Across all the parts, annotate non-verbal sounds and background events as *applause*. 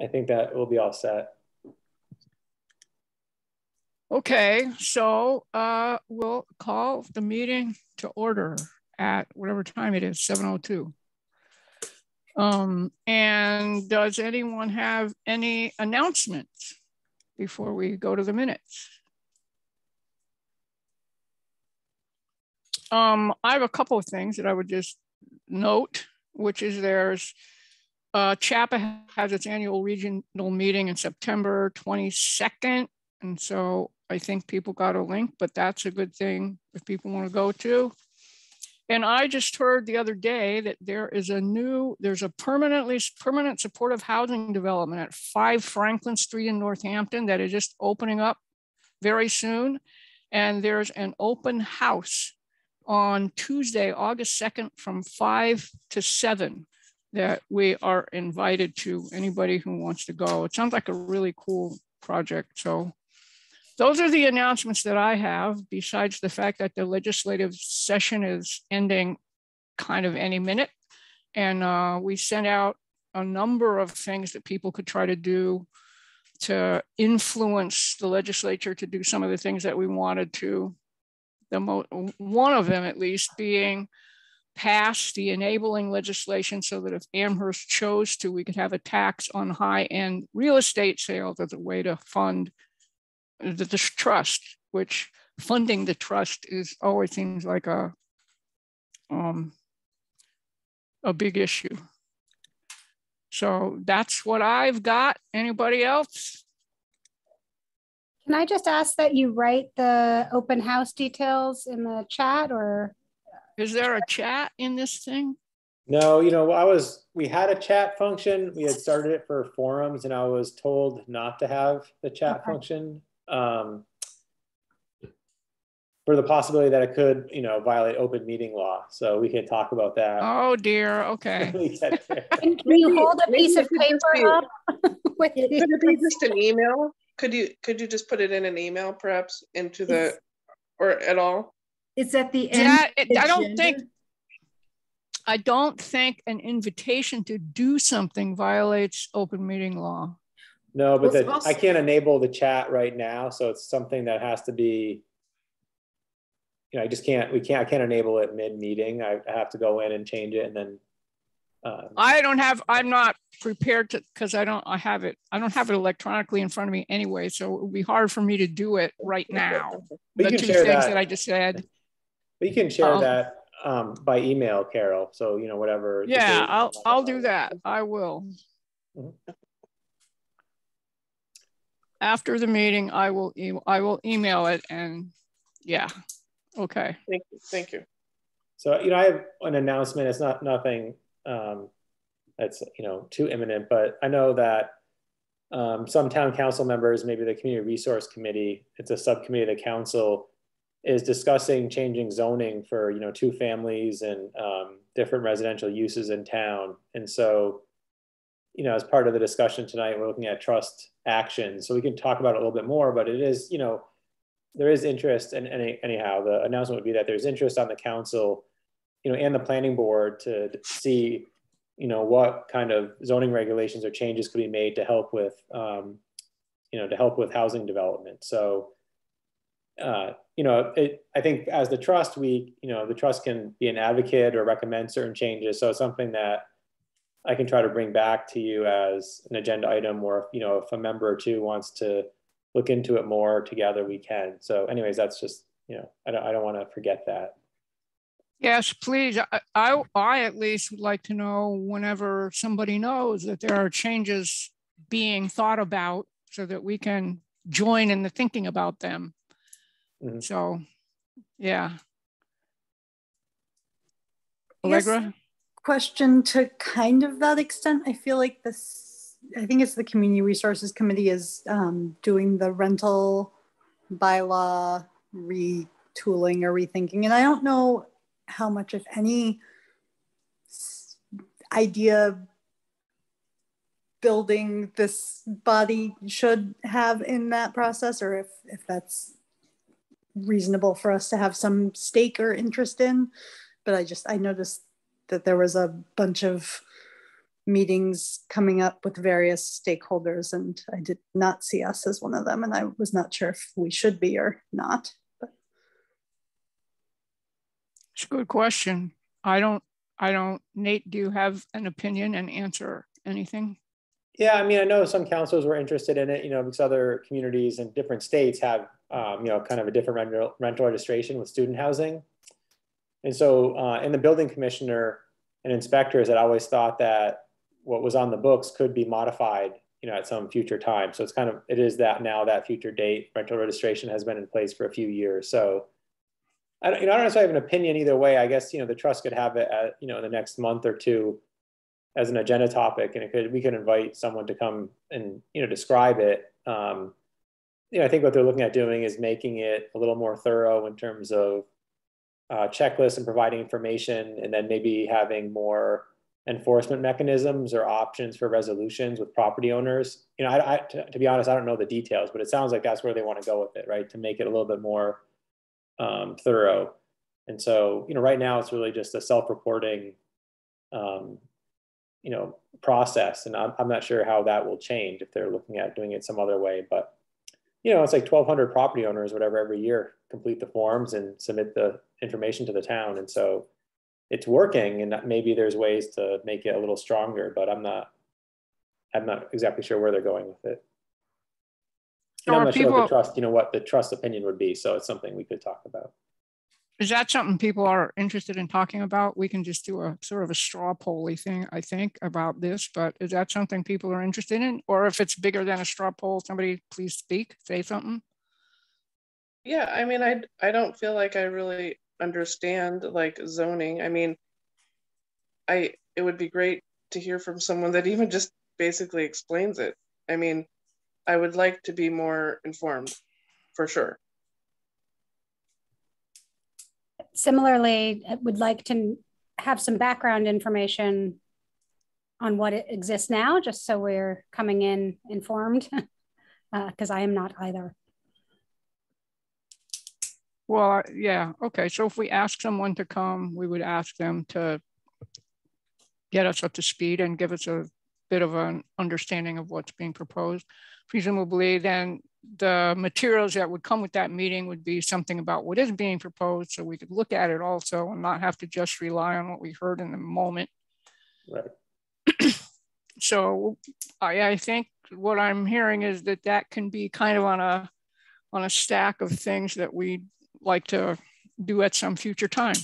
I think that will be all set. Okay, so uh, we'll call the meeting to order at whatever time it is, 7.02. Um, and does anyone have any announcements before we go to the minutes? Um, I have a couple of things that I would just note, which is there's uh, CHAPA has its annual regional meeting in September 22nd. And so I think people got a link, but that's a good thing if people want to go to. And I just heard the other day that there is a new, there's a permanently permanent supportive housing development at 5 Franklin Street in Northampton that is just opening up very soon. And there's an open house on Tuesday, August 2nd from 5 to 7 that we are invited to anybody who wants to go. It sounds like a really cool project. So those are the announcements that I have, besides the fact that the legislative session is ending kind of any minute. And uh, we sent out a number of things that people could try to do to influence the legislature to do some of the things that we wanted to. The mo- one of them, at least, being pass the enabling legislation so that if Amherst chose to, we could have a tax on high end real estate sales as a way to fund the, the trust, which funding the trust is always seems like a um, a big issue. So that's what I've got. Anybody else? Can I just ask that you write the open house details in the chat or? Is there a chat in this thing? No, you know, I was, we had a chat function. We had started it for forums and I was told not to have the chat okay. function um, for the possibility that it could, you know, violate open meeting law. So we can talk about that. Oh dear. Okay. *laughs* *laughs* Can you hold a piece of paper up? *laughs* could it be just an email? Could you could you just put it in an email, perhaps, into the or at all? It's at the end. Yeah, it, I don't think. I don't think an invitation to do something violates open meeting law. No, but the, I can't enable the chat right now, so it's something that has to be. You know, I just can't. We can't. I can't enable it mid meeting. I, I have to go in and change it, and then. Um, I don't have. I'm not prepared to because I don't. I have it. I don't have it electronically in front of me anyway, so it would be hard for me to do it right now. But the two things that. that. I just said. But you can share um, that um, by email, Carol. So you know whatever. Yeah, I'll I'll do that. I will. Mm -hmm after the meeting, I will e I will email it and yeah, okay. Thank you. Thank you. So you know, I have an announcement. It's not nothing um, that's you know too imminent, but I know that um, some town council members, maybe the community resource committee, it's a subcommittee of the council, is discussing changing zoning for you know two families and um, different residential uses in town, and so you know, as part of the discussion tonight, we're looking at trust action. So we can talk about it a little bit more, but it is, you know, there is interest and any, anyhow, the announcement would be that there's interest on the council, you know, and the planning board to see, you know, what kind of zoning regulations or changes could be made to help with, um, you know, to help with housing development. So, uh, you know, it, I think as the trust, we, you know, the trust can be an advocate or recommend certain changes. So it's something that I can try to bring back to you as an agenda item, or you know, if a member or two wants to look into it more together, we can. So, anyways, that's just you know, I don't, I don't want to forget that. Yes, please. I, I, I at least would like to know whenever somebody knows that there are changes being thought about, so that we can join in the thinking about them. Mm -hmm. So, yeah. Allegra. Yes question to kind of that extent. I feel like this, I think it's the Community Resources Committee is um, doing the rental bylaw retooling or rethinking. And I don't know how much, if any, idea building this body should have in that process or if, if that's reasonable for us to have some stake or interest in. But I just, I noticed that there was a bunch of meetings coming up with various stakeholders, and I did not see us as one of them, and I was not sure if we should be or not. But It's a good question. I don't, I don't, Nate, do you have an opinion and answer anything? Yeah, I mean, I know some councils were interested in it, you know, because other communities and different states have, um, you know, kind of a different rental, rental registration with student housing. And so, uh, in the building commissioner and inspectors had always thought that what was on the books could be modified, you know, at some future time. So it's kind of, it is that now that future date rental registration has been in place for a few years. So I don't, you know, I don't necessarily have an opinion either way. I guess, you know, the trust could have it at, you know, in the next month or two as an agenda topic and it could, we could invite someone to come and, you know, describe it. Um, you know, I think what they're looking at doing is making it a little more thorough in terms of uh, checklists and providing information and then maybe having more enforcement mechanisms or options for resolutions with property owners. You know, I, I to, to, be honest, I don't know the details, but it sounds like that's where they want to go with it, right? To make it a little bit more um, thorough. And so, you know, right now it's really just a self-reporting, um, you know, process. And I'm, I'm not sure how that will change if they're looking at doing it some other way. But, you know, it's like 1,200 property owners, whatever, every year complete the forms and submit the information to the town. And so, it's working and maybe there's ways to make it a little stronger, but I'm not, I'm not exactly sure where they're going with it. And I'm not people, sure the trust, you know, what the trust opinion would be. So it's something we could talk about. Is that something people are interested in talking about? We can just do a sort of a straw poll thing, I think, about this, but is that something people are interested in? Or if it's bigger than a straw poll, somebody please speak, say something. Yeah, I mean, I I don't feel like I really understand like zoning. I mean, I it would be great to hear from someone that even just basically explains it. I mean, I would like to be more informed for sure. Similarly, would like to have some background information on what it exists now, just so we're coming in informed, because *laughs* uh, I am not either. Well, yeah, okay. So if we ask someone to come, we would ask them to get us up to speed and give us a bit of an understanding of what's being proposed. Presumably then the materials that would come with that meeting would be something about what is being proposed so we could look at it also and not have to just rely on what we heard in the moment. Right. *clears throat* so I, I think what I'm hearing is that that can be kind of on a on a stack of things that we like to do at some future time.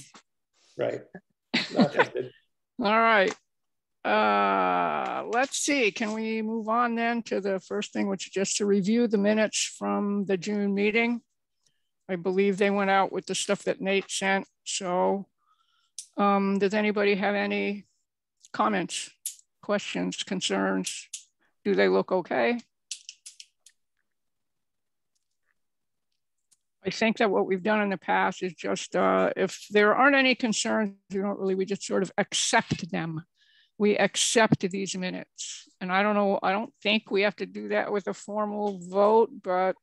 Right. *laughs* All right. Uh, let's see, can we move on then to the first thing, which is just to review the minutes from the June meeting. I believe they went out with the stuff that Nate sent. So um, does anybody have any comments, questions, concerns? Do they look okay? I think that what we've done in the past is just uh, if there aren't any concerns, you don't really, we just sort of accept them. We accept these minutes. And I don't know, I don't think we have to do that with a formal vote, but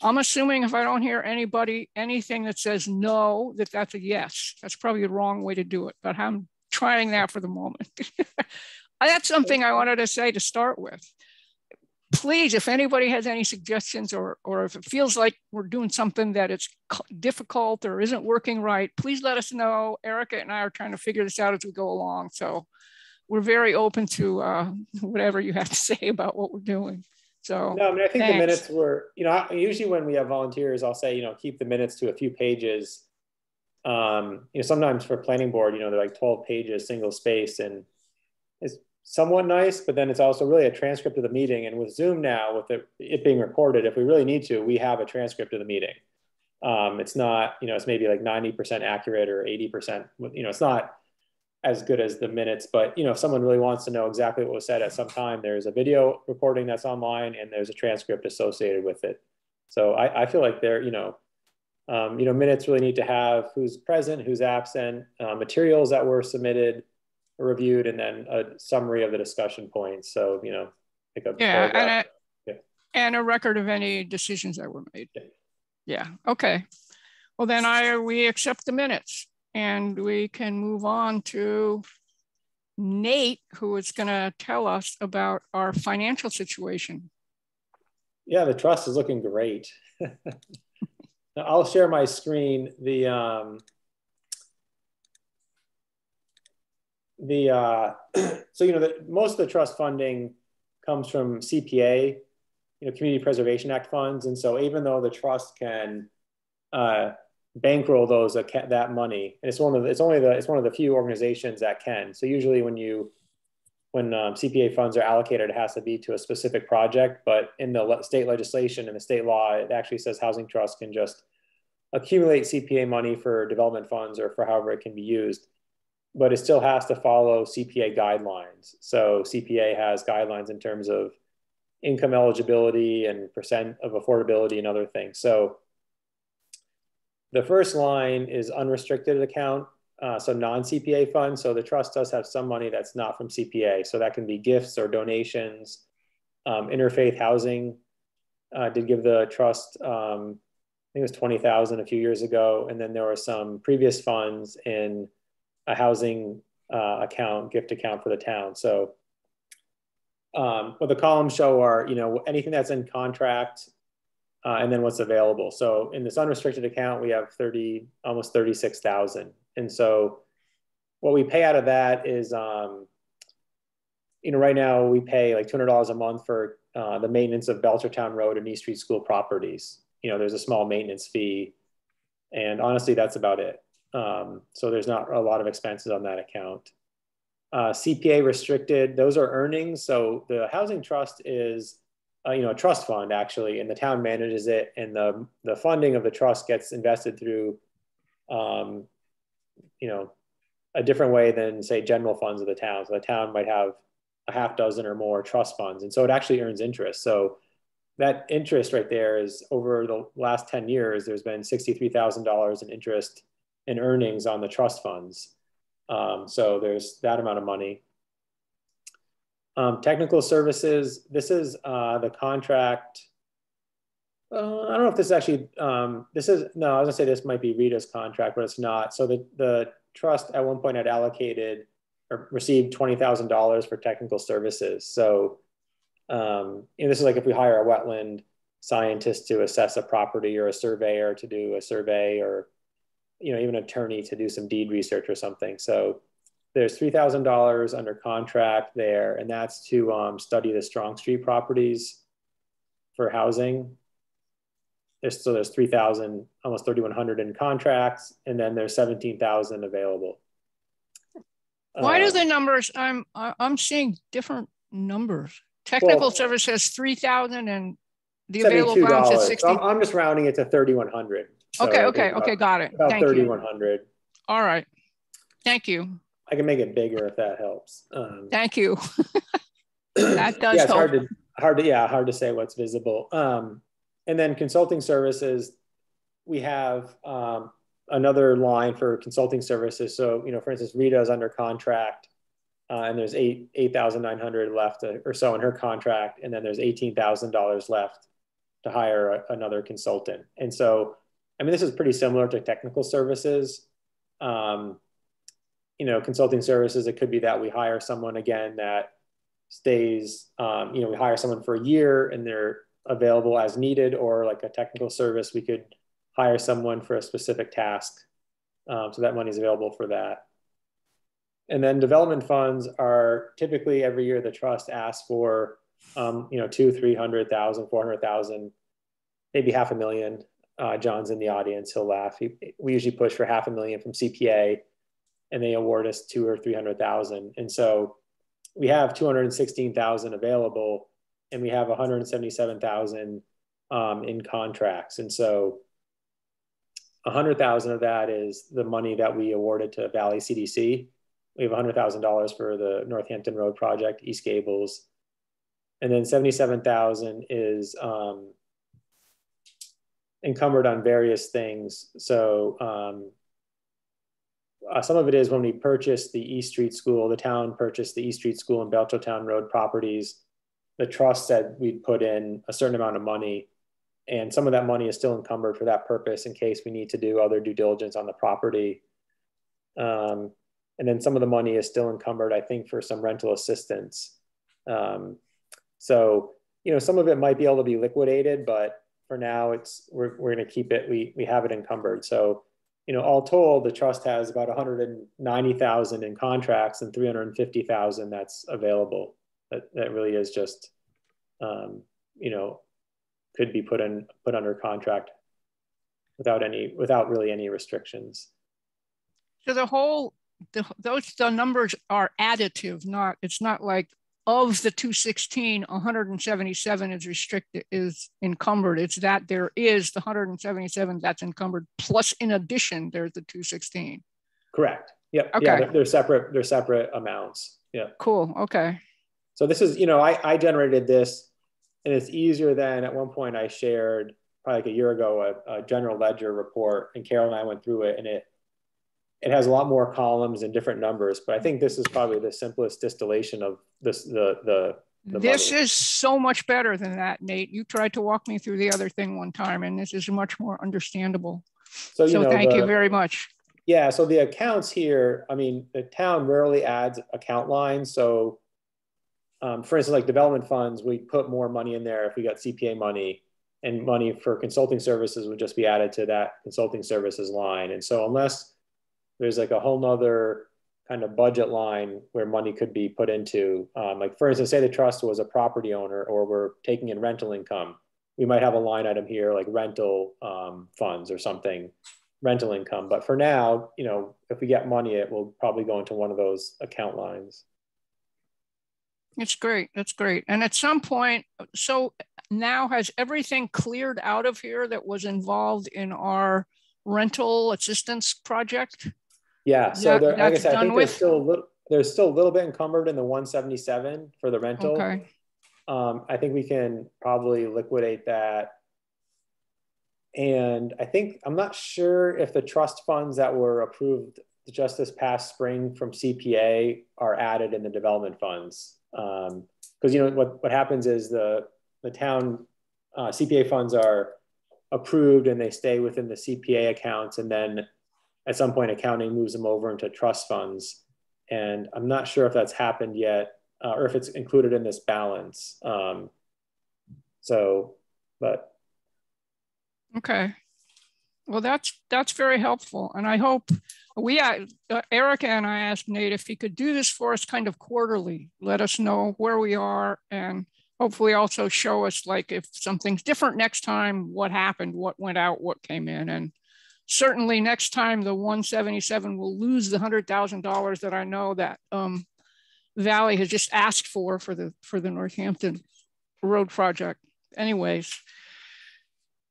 I'm assuming if I don't hear anybody, anything that says no, that that's a yes. That's probably the wrong way to do it, but I'm trying that for the moment. *laughs* that's something I wanted to say to start with please, if anybody has any suggestions or, or if it feels like we're doing something that it's difficult or isn't working right, please let us know. Erica and I are trying to figure this out as we go along. So we're very open to uh, whatever you have to *laughs* say about what we're doing. So no, I mean, I think thanks. the minutes were, you know, usually when we have volunteers, I'll say, you know, keep the minutes to a few pages. Um, you know, sometimes for planning board, you know, they're like 12 pages, single space, and it's somewhat nice, but then it's also really a transcript of the meeting. And with Zoom now, with it, it being recorded, if we really need to, we have a transcript of the meeting. Um, it's not, you know, it's maybe like 90% accurate or 80%, you know, it's not as good as the minutes, but, you know, if someone really wants to know exactly what was said at some time, there's a video recording that's online and there's a transcript associated with it. So I, I feel like they're, you know, um, you know, minutes really need to have who's present, who's absent, uh, materials that were submitted, reviewed and then a summary of the discussion points. So, you know, pick up. Yeah, and a, yeah. and a record of any decisions that were made. Yeah. yeah. Okay. Well, then I we accept the minutes and we can move on to Nate, who is going to tell us about our financial situation. Yeah, the trust is looking great. *laughs* I'll share my screen. The um, the uh, *clears throat* so you know the, most of the trust funding comes from CPA, you know, Community Preservation Act funds, and so even though the trust can uh, bankroll those that money, and it's one of the, it's only the it's one of the few organizations that can. So usually when you when um, CPA funds are allocated, it has to be to a specific project. But in the state legislation and the state law, it actually says housing trust can just accumulate CPA money for development funds or for however it can be used but it still has to follow CPA guidelines. So CPA has guidelines in terms of income eligibility and percent of affordability and other things. So the first line is unrestricted account, uh, so non-CPA funds. So the trust does have some money that's not from CPA. So that can be gifts or donations. Um, interfaith housing uh, did give the trust, um, I think it was 20,000 a few years ago. And then there were some previous funds in a housing uh, account, gift account for the town. So um, what the columns show are, you know, anything that's in contract uh, and then what's available. So in this unrestricted account, we have 30, almost 36,000. And so what we pay out of that is, um, you know, right now we pay like $200 a month for uh, the maintenance of Belchertown Road and East Street School properties. You know, there's a small maintenance fee. And honestly, that's about it. Um, so there's not a lot of expenses on that account. Uh, CPA restricted, those are earnings. So the housing trust is, uh, you know, a trust fund actually, and the town manages it, and the the funding of the trust gets invested through, um, you know, a different way than say general funds of the town. So the town might have a half dozen or more trust funds, and so it actually earns interest. So that interest right there is over the last 10 years, there's been $63,000 in interest in earnings on the trust funds. Um, so there's that amount of money. Um, technical services, this is uh, the contract. Uh, I don't know if this is actually, um, this is, no, I was gonna say this might be Rita's contract, but it's not. So the, the trust at one point had allocated or received $20,000 for technical services. So um, this is like if we hire a wetland scientist to assess a property or a surveyor to do a survey or you know, even an attorney to do some deed research or something. So there's $3,000 under contract there, and that's to um, study the Strong Street properties for housing. There's, so there's 3,000, almost 3,100 in contracts, and then there's 17,000 available. Why uh, do the numbers, I'm, I'm seeing different numbers. Technical well, service has 3,000 and the available balance is 60. So I'm, I'm just rounding it to 3,100. So okay, okay, about, okay, got it. About 3,100. All right. Thank you. I can make it bigger if that helps. Um, Thank you. *laughs* that does yeah, it's help. hard to hard to yeah hard to say what's visible. Um, and then consulting services, we have um, another line for consulting services. So you know, for instance, Rita is under contract, uh, and there's eight eight thousand nine hundred left uh, or so in her contract, and then there's eighteen thousand dollars left to hire a, another consultant. And so I mean, this is pretty similar to technical services. Um, you know, consulting services, it could be that we hire someone again that stays, um, you know, we hire someone for a year and they're available as needed, or like a technical service, we could hire someone for a specific task. Um, so that money is available for that. And then development funds are typically every year the trust asks for, um, you know, two, three hundred thousand four hundred thousand maybe half a million uh, John's in the audience, he'll laugh. He, we usually push for half a million from CPA, and they award us two or three hundred thousand. And so we have two hundred sixteen thousand available, and we have one hundred seventy-seven thousand um, in contracts. And so a hundred thousand of that is the money that we awarded to Valley CDC. We have hundred thousand dollars for the Northampton Road project, East Gables, and then seventy-seven thousand is um, encumbered on various things. So um, uh, some of it is when we purchased the East Street School, the town purchased the East Street School and Belchertown Road properties. The trust said we'd put in a certain amount of money, and some of that money is still encumbered for that purpose in case we need to do other due diligence on the property. Um, and then some of the money is still encumbered, I think, for some rental assistance. Um, so, you know, some of it might be able to be liquidated, but for now, it's we're, we're going to keep it. We we have it encumbered. So, you know, all told, the trust has about 190,000 in contracts and 350,000 that's available. That that really is just, um, you know, could be put in put under contract without any without really any restrictions. So the whole the, those the numbers are additive, not it's not like of the 216, 177 is restricted, is encumbered. It's that there is the 177 that's encumbered, plus in addition, there's the 216. Correct. Yep. Okay. Yeah, they're, they're separate. They're separate amounts. Yeah. Cool. Okay. So this is, you know, I, I generated this, and it's easier than at one point I shared probably like a year ago a, a general ledger report, and Carol and I went through it, and it it has a lot more columns and different numbers, but I think this is probably the simplest distillation of this the the. the this is so much better than that, Nate. You tried to walk me through the other thing one time, and this is much more understandable. so you So know thank the- you very much. Yeah, so the accounts here, I mean, the town rarely adds account lines. So, um, for instance, like development funds, we put more money in there if we got CPA money, and money for consulting services would just be added to that consulting services line. And so, unless there's like a whole nother kind of budget line where money could be put into, um, like for instance, say the trust was a property owner or we're taking in rental income, we might have a line item here like rental um, funds or something rental income. But for now, you know, if we get money, it will probably go into one of those account lines. It's great. That's great. And at some point, so now has everything cleared out of here that was involved in our rental assistance project? Yeah. So there, like I said, I think with? there's still a little, there's still a little bit encumbered in the 177 for the rental. Okay. Um, I think we can probably liquidate that. And I think I'm not sure if the trust funds that were approved just this past spring from CPA are added in the development funds. Because you know what what happens is the the town uh, CPA funds are approved and they stay within the CPA accounts, and then at some point accounting moves them over into trust funds. And I'm not sure if that's happened yet uh, or if it's included in this balance. Um, so, but Okay. Well, that's that's very helpful, and I hope we uh, Erica and I asked Nate if he could do this for us, kind of quarterly. Let us know where we are, and hopefully also show us like if something's different next time, what happened, what went out, what came in, and certainly next time the 177 will lose the hundred thousand dollars that I know that um, Valley has just asked for for the for the Northampton Road project. Anyways.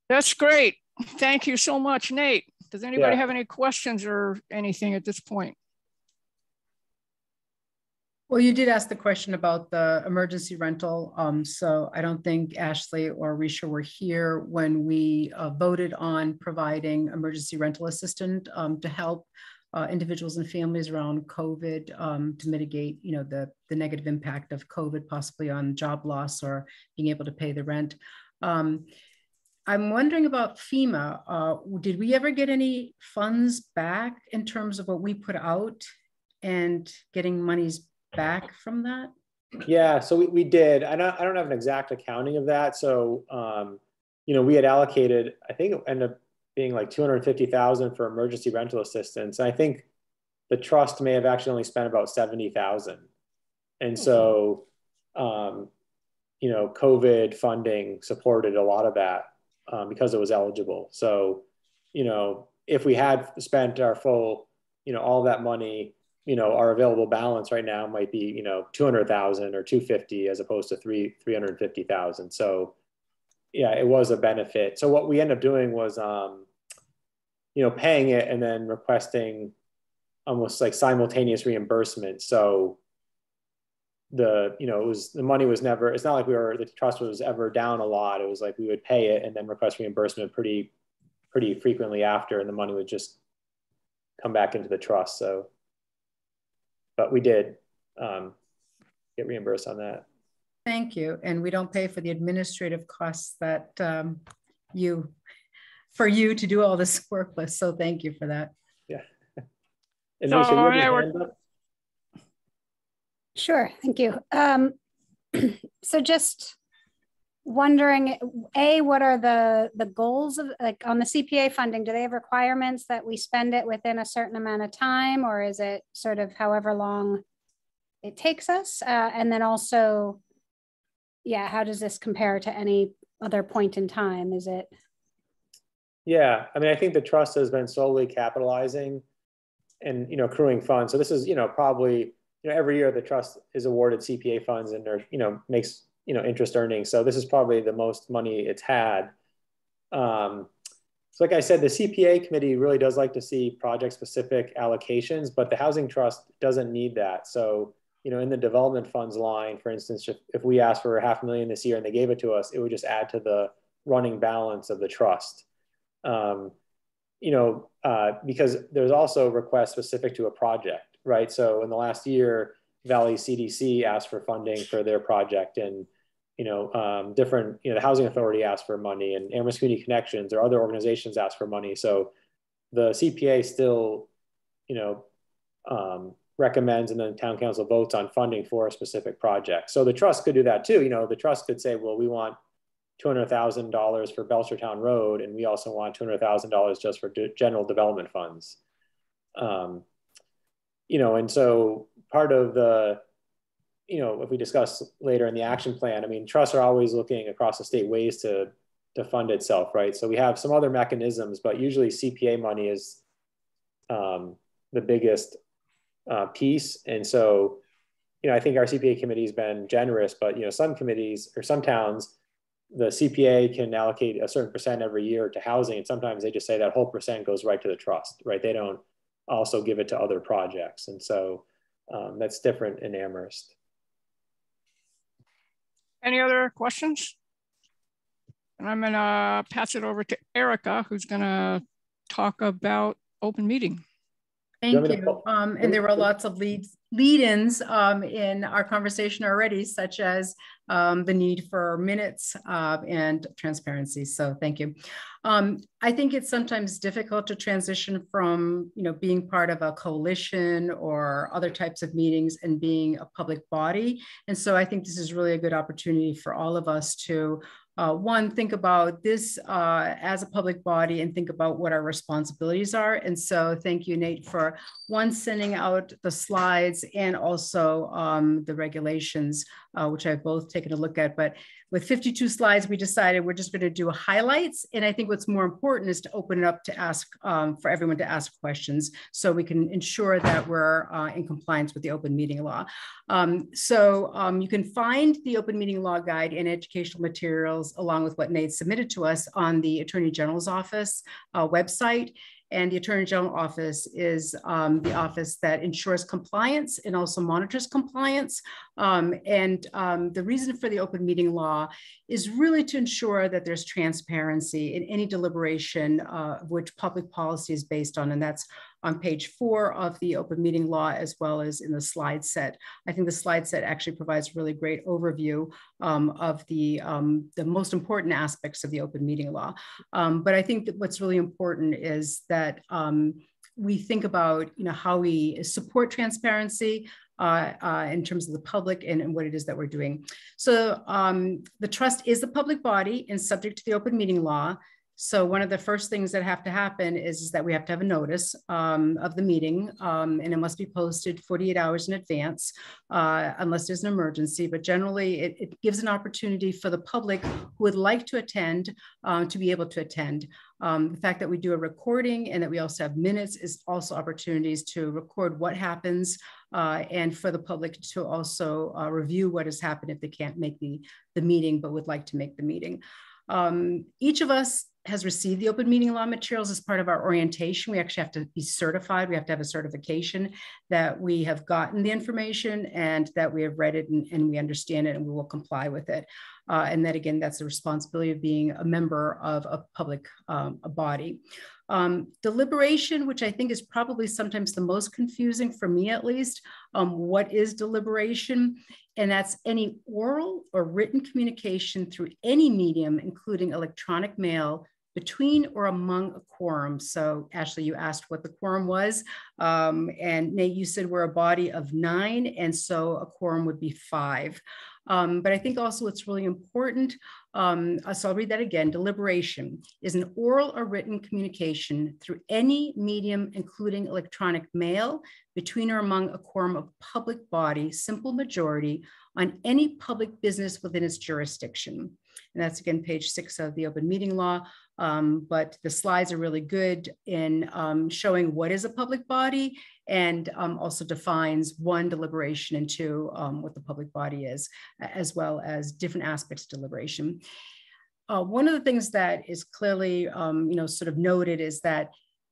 That's great. Thank you so much, Nate. Does anybody Yeah. have any questions or anything at this point? Well, you did ask the question about the emergency rental. Um, so I don't think Ashley or Risha were here when we uh, voted on providing emergency rental assistance um, to help uh, individuals and families around COVID um, to mitigate, you know, the, the negative impact of COVID possibly on job loss or being able to pay the rent. Um, I'm wondering about FEMA. Uh, did we ever get any funds back in terms of what we put out and getting monies back from that? Yeah, so we, we did. I don't I don't have an exact accounting of that. So um, you know, we had allocated, I think it ended up being like 250,000 for emergency rental assistance. And I think the trust may have actually only spent about 70,000. And so um, you know, COVID funding supported a lot of that um, because it was eligible. So, you know, if we had spent our full, you know, all that money you know, our available balance right now might be, you know, 200,000 or 250 as opposed to three, 350,000. So yeah, it was a benefit. So what we ended up doing was, um, you know, paying it and then requesting almost like simultaneous reimbursement. So the, you know, it was, the money was never, it's not like we were, the trust was ever down a lot. It was like we would pay it and then request reimbursement pretty, pretty frequently after, and the money would just come back into the trust. So, but we did um, get reimbursed on that. Thank you. And we don't pay for the administrative costs that um, you, for you to do all this *laughs* work with. So thank you for that. *laughs* And So, Alicia, you have your yeah, we're- Sure, thank you. Um, *clears throat* so just wondering, A, what are the, the goals of, like on the CPA funding, do they have requirements that we spend it within a certain amount of time or is it sort of however long it takes us? Uh, and then also, yeah, how does this compare to any other point in time? Is it? Yeah, I mean, I think the trust has been solely capitalizing and, you know, accruing funds. So this is, you know, probably, you know, every year the trust is awarded CPA funds and, there, you know, makes you know interest earnings. So this is probably the most money it's had. Um, so like I said, the CPA committee really does like to see project specific allocations, but the housing trust doesn't need that. So you know, in the development funds line, for instance, if, if we asked for a half a million this year and they gave it to us, it would just add to the running balance of the trust. Um, you know, uh, because there's also requests specific to a project, right? So in the last year, Valley CDC asked for funding for their project, and you know, um, different, you know, the Housing Authority asked for money and Amherst Community Connections or other organizations asked for money. So the CPA still, you know, um, recommends and then town council votes on funding for a specific project. So the trust could do that too. You know, the trust could say, well, we want $200,000 for Belchertown Road, and we also want $200,000 just for general development funds. Um, you know, and so part of the you know, if we discuss later in the action plan, I mean, trusts are always looking across the state ways to to fund itself, right? So we have some other mechanisms, but usually CPA money is um, the biggest uh, piece. And so, you know, I think our CPA committee has been generous, but you know, some committees or some towns, the CPA can allocate a certain percent every year to housing, and sometimes they just say that whole percent goes right to the trust, right? They don't also give it to other projects, and so um, that's different in Amherst. Any other questions? And I'm gonna pass it over to Erica, who's gonna talk about open meeting. Thank you. Um, and there were lots of leads, lead-ins um, in our conversation already, such as um, the need for minutes uh, and transparency. So thank you. Um, I think it's sometimes difficult to transition from, you know, being part of a coalition or other types of meetings and being a public body. And so I think this is really a good opportunity for all of us to uh, one, think about this uh, as a public body and think about what our responsibilities are. And so thank you, Nate, for one, sending out the slides and also um, the regulations, uh, which I've both taken a look at. But with 52 slides, we decided we're just going to do highlights. And I think what's more important is to open it up to ask um, for everyone to ask questions so we can ensure that we're uh, in compliance with the open meeting law. Um, so um, you can find the open meeting law guide and educational materials along with what Nate submitted to us on the Attorney General's office uh, website. And the Attorney General Office is um, the office that ensures compliance and also monitors compliance. Um, and um, the reason for the open meeting law is really to ensure that there's transparency in any deliberation uh, which public policy is based on. And that's on page four of the open meeting law, as well as in the slide set. I think the slide set actually provides a really great overview um, of the, um, the most important aspects of the open meeting law. Um, but I think that what's really important is that um, we think about you know, how we support transparency, uh, uh, in terms of the public and, and, what it is that we're doing. So um, the trust is a public body and subject to the open meeting law. So one of the first things that have to happen is, is that we have to have a notice um, of the meeting um, and it must be posted 48 hours in advance uh, unless there's an emergency. But generally it, it, gives an opportunity for the public who would like to attend uh, to be able to attend. Um, the fact that we do a recording and that we also have minutes is also opportunities to record what happens uh, and for the public to also uh, review what has happened if they can't make the, the meeting but would like to make the meeting. Um, each of us has received the open meeting law materials as part of our orientation. We actually have to be certified. We have to have a certification that we have gotten the information and that we have read it and, and we understand it and we will comply with it. Uh, and that again, that's the responsibility of being a member of a public um, a body. Um, deliberation, which I think is probably sometimes the most confusing for me at least. Um, what is deliberation? And that's any oral or written communication through any medium, including electronic mail, between or among a quorum. So Ashley, you asked what the quorum was. Um, and Nate, you said we're a body of nine. And so a quorum would be five. Um, but I think also it's really important. Um, so I'll read that again. Deliberation is an oral or written communication through any medium, including electronic mail, between or among a quorum of public body, simple majority, on any public business within its jurisdiction. And that's again, page six of the open meeting law. Um, but the slides are really good in um, showing what is a public body and um, also defines one deliberation and two um, what the public body is, as well as different aspects of deliberation. Uh, one of the things that is clearly, um, you know, sort of noted is that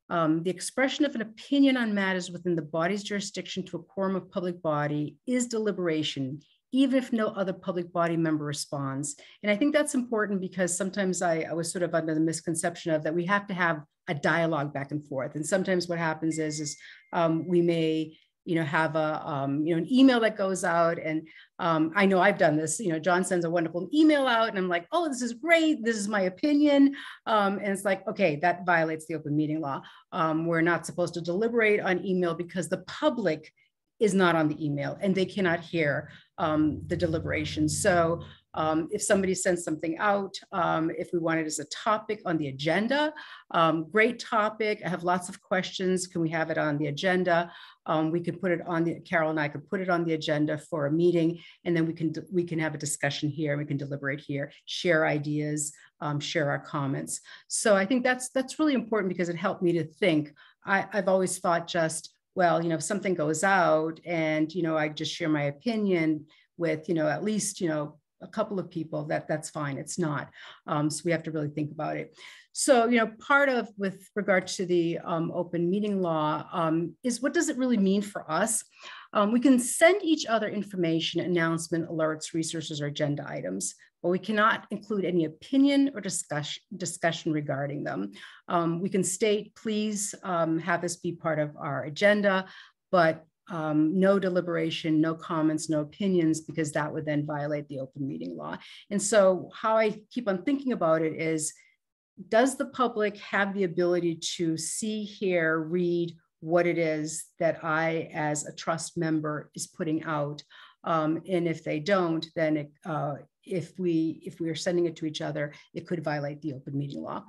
um, the expression of an opinion on matters within the body's jurisdiction to a quorum of public body is deliberation, even if no other public body member responds. And I think that's important because sometimes I, I, was sort of under the misconception of that we have to have a dialogue back and forth. And sometimes what happens is, is um, we may, you know, have a, um, you know, an email that goes out. And um, I know I've done this, you know, John sends a wonderful email out and I'm like, oh, this is great. This is my opinion. Um, and it's like, okay, that violates the open meeting law. Um, we're not supposed to deliberate on email because the public is not on the email and they cannot hear um, the deliberations. So um, if somebody sends something out, um, if we want it as a topic on the agenda, um, great topic. I have lots of questions. Can we have it on the agenda? Um, we could put it on the, Carol and I could put it on the agenda for a meeting and then we can, we can have a discussion here. We can deliberate here, share ideas, um, share our comments. So I think that's, that's really important because it helped me to think. I, I've always thought just, well, you know, if something goes out and, you know, I just share my opinion with, you know, at least, you know, a couple of people that that's fine it's not um, so we have to really think about it. So you know part of with regard to the um, open meeting law um, is what does it really mean for us um, we can send each other information announcement alerts resources or agenda items but we cannot include any opinion or discussion discussion regarding them um, we can state please um, have this be part of our agenda but um, no deliberation, no comments, no opinions, because that would then violate the open meeting law. And so, how I keep on thinking about it is does the public have the ability to see, hear, read what it is that I, as a trust member, is putting out? Um, and if they don't, then it, uh, if we if we are sending it to each other, it could violate the open meeting law.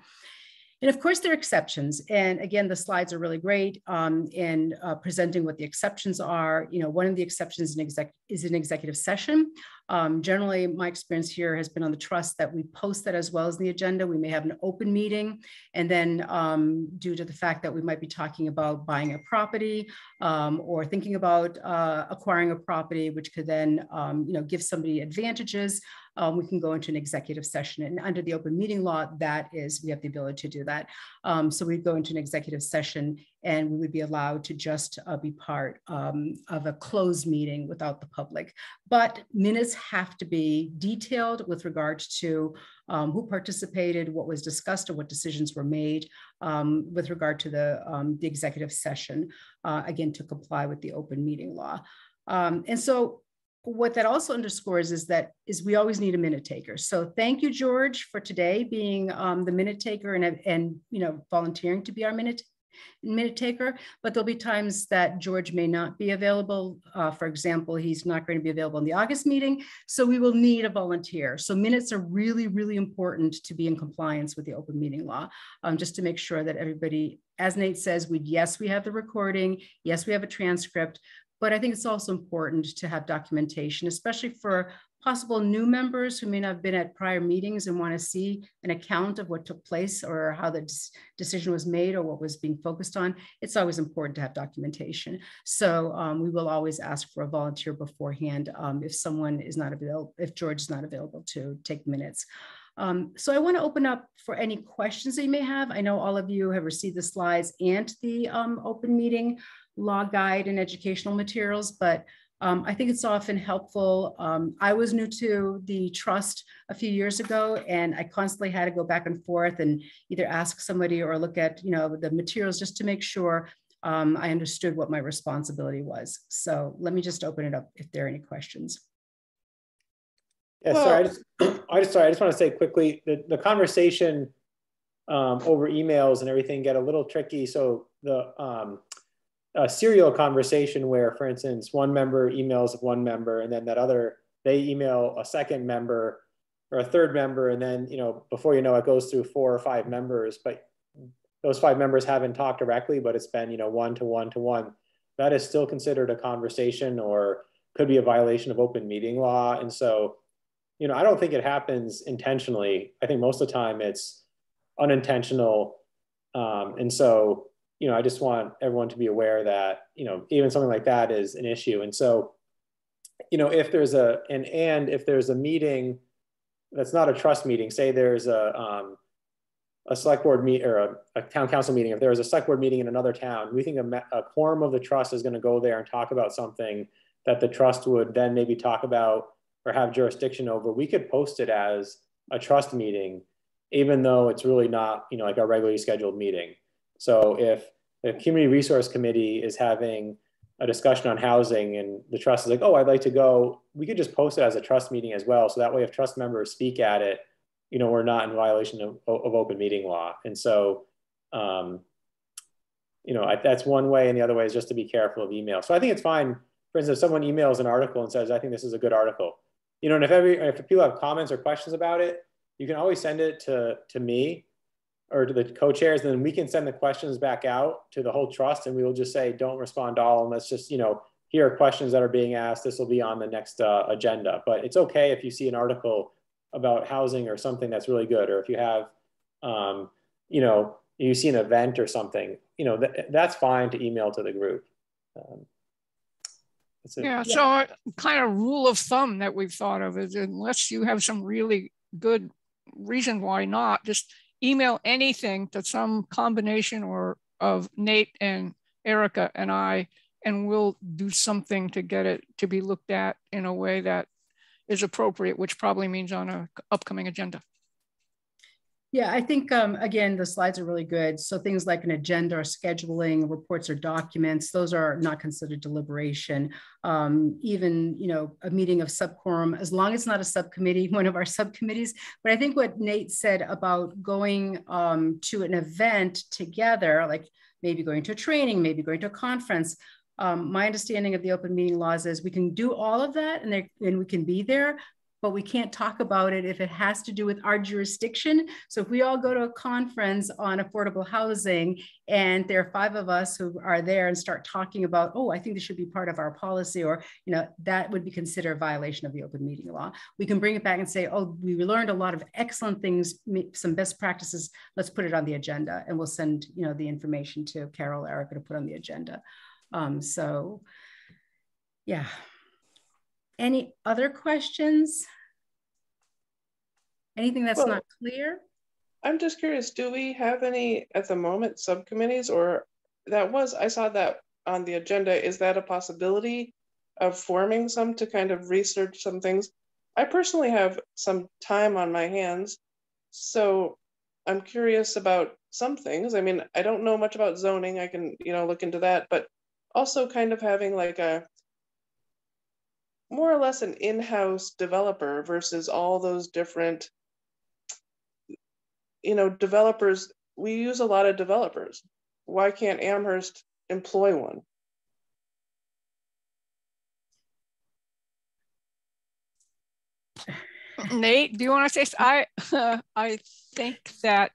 And of course, there are exceptions. And again, the slides are really great um, in uh, presenting what the exceptions are. You know, one of the exceptions in exec is an executive session. Um, generally, my experience here has been on the trust that we post that as well as the agenda. We may have an open meeting, and then um, due to the fact that we might be talking about buying a property um, or thinking about uh, acquiring a property, which could then um, you know give somebody advantages, um, we can go into an executive session. And under the open meeting law, that is we have the ability to do that. Um, so we'd go into an executive session and we would be allowed to just uh, be part um, of a closed meeting without the public. But minutes have to be detailed with regards to um, who participated, what was discussed, or what decisions were made um, with regard to the, um, the executive session, uh, again, to comply with the open meeting law. Um, and so what that also underscores is that is we always need a minute taker. So thank you, George, for today being um, the minute taker and, and you know volunteering to be our minute minute taker, but there'll be times that George may not be available. Uh, for example, he's not going to be available in the August meeting, so we will need a volunteer. So minutes are really, really important to be in compliance with the open meeting law, um, just to make sure that everybody, as Nate says, we yes, we have the recording, yes, we have a transcript, but I think it's also important to have documentation, especially for possible new members who may not have been at prior meetings and want to see an account of what took place or how the decision was made or what was being focused on, it's always important to have documentation. So um, we will always ask for a volunteer beforehand um, if someone is not available, if George is not available to take minutes. Um, so I want to open up for any questions that you may have. I know all of you have received the slides and the um, open meeting law guide and educational materials, but um, I think it's often helpful. Um, I was new to the trust a few years ago, and I constantly had to go back and forth and either ask somebody or look at you know the materials just to make sure um, I understood what my responsibility was. So let me just open it up if there are any questions. Yeah, sorry. I just, *clears throat* I just sorry. I just want to say quickly that the conversation um, over emails and everything get a little tricky. So the um, a serial conversation where, for instance, one member emails one member, and then that other they email a second member or a third member, and then you know before you know it goes through four or five members, but those five members haven't talked directly, but it's been you know one to one to one. That is still considered a conversation or could be a violation of open meeting law, and so you know I don't think it happens intentionally. I think most of the time it's unintentional, um, and so you know I just want everyone to be aware that you know even something like that is an issue, and so you know if there's a and and if there's a meeting that's not a trust meeting. Say there's a um, a select board meet or a, a, town council meeting. If there was a select board meeting in another town, we think a, a quorum of the trust is going to go there and talk about something that the trust would then maybe talk about or have jurisdiction over. We could post it as a trust meeting, even though it's really not, you know, like a regularly scheduled meeting. So if the community resource committee is having a discussion on housing and the trust is like, oh, I'd like to go, we could just post it as a trust meeting as well. So that way, if trust members speak at it, you know, we're not in violation of, of open meeting law. And so, um, you know, I, that's one way. And the other way is just to be careful of email. So I think it's fine. For instance, if someone emails an article and says, I think this is a good article, you know, and if every, if people have comments or questions about it, you can always send it to, to me or to the co-chairs, then we can send the questions back out to the whole trust and we will just say, don't respond to all. And let's just, you know, here are questions that are being asked. This will be on the next uh, agenda. But it's okay if you see an article about housing or something that's really good, or if you have, um, you know, you see an event or something, you know, th that's fine to email to the group. Um, yeah, so uh, kind of rule of thumb that we've thought of is unless you have some really good reason why not, just email anything to some combination or of Nate and Erica and I, and we'll do something to get it to be looked at in a way that is appropriate, which probably means on an upcoming agenda. Yeah, I think, um, again, the slides are really good. So things like an agenda or scheduling, reports or documents, those are not considered deliberation. Um, even, you know, a meeting of subquorum, as long as it's not a subcommittee, *laughs* one of our subcommittees. But I think what Nate said about going um, to an event together, like maybe going to a training, maybe going to a conference, um, my understanding of the open meeting laws is we can do all of that and, and we can be there, but we can't talk about it if it has to do with our jurisdiction. So if we all go to a conference on affordable housing and there are five of us who are there and start talking about, oh, I think this should be part of our policy, or you know, that would be considered a violation of the open meeting law. We can bring it back and say, oh, we learned a lot of excellent things, some best practices. Let's put it on the agenda, and we'll send you know the information to Carol, Erica to put on the agenda. Um, so, yeah. Any other questions? Anything that's well, not clear? I'm just curious, do we have any at the moment subcommittees or that was, I saw that on the agenda. Is that a possibility of forming some to kind of research some things? I personally have some time on my hands, so I'm curious about some things. I mean, I don't know much about zoning. I can, you know, look into that, but also kind of having like a more or less an in-house developer versus all those different you know developers. We use a lot of developers. Why can't amherst employ one? Nate do you want to say i uh, *laughs* i think that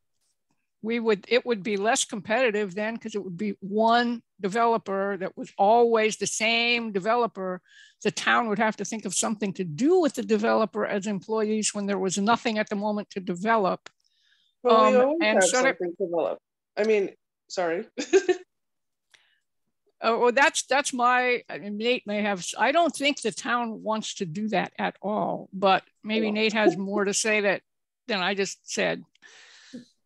we would it would be less competitive then because it would be one developer that was always the same developer the town would have to think of something to do with the developer as employees when there was nothing at the moment to develop well, um, we always and have something to develop i mean sorry *laughs* Oh, well, that's that's my I mean, Nate may have. I don't think the town wants to do that at all, but maybe Nate has more to say that than I just said.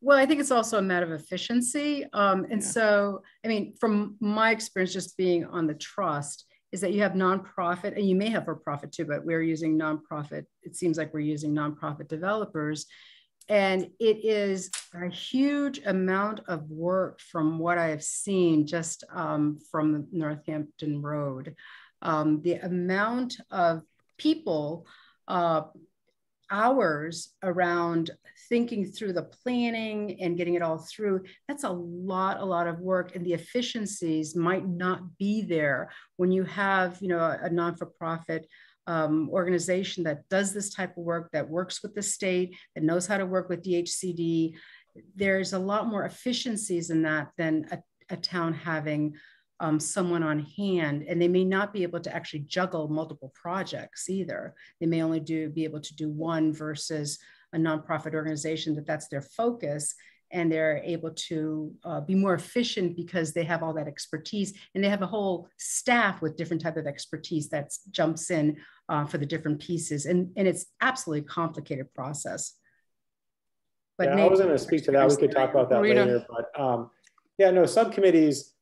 Well, I think it's also a matter of efficiency. Um, and yeah. so, I mean, from my experience, just being on the trust, is that you have nonprofit, and you may have for profit too, but we're using nonprofit. It seems like we're using nonprofit developers. And it is a huge amount of work from what I have seen just um, from Northampton Road. Um, the amount of people uh, hours around thinking through the planning and getting it all through that's a lot a lot of work and the efficiencies might not be there when you have you know a, a non-for-profit um, organization that does this type of work that works with the state that knows how to work with dhcd there's a lot more efficiencies in that than a, a town having um, someone on hand and they may not be able to actually juggle multiple projects either they may only do be able to do one versus a nonprofit organization that that's their focus and they're able to uh, be more efficient because they have all that expertise and they have a whole staff with different type of expertise that jumps in uh, for the different pieces and, and it's absolutely complicated process but yeah, I was going to speak to that. We could talk about that Rita. later. But um, yeah, no, subcommittees.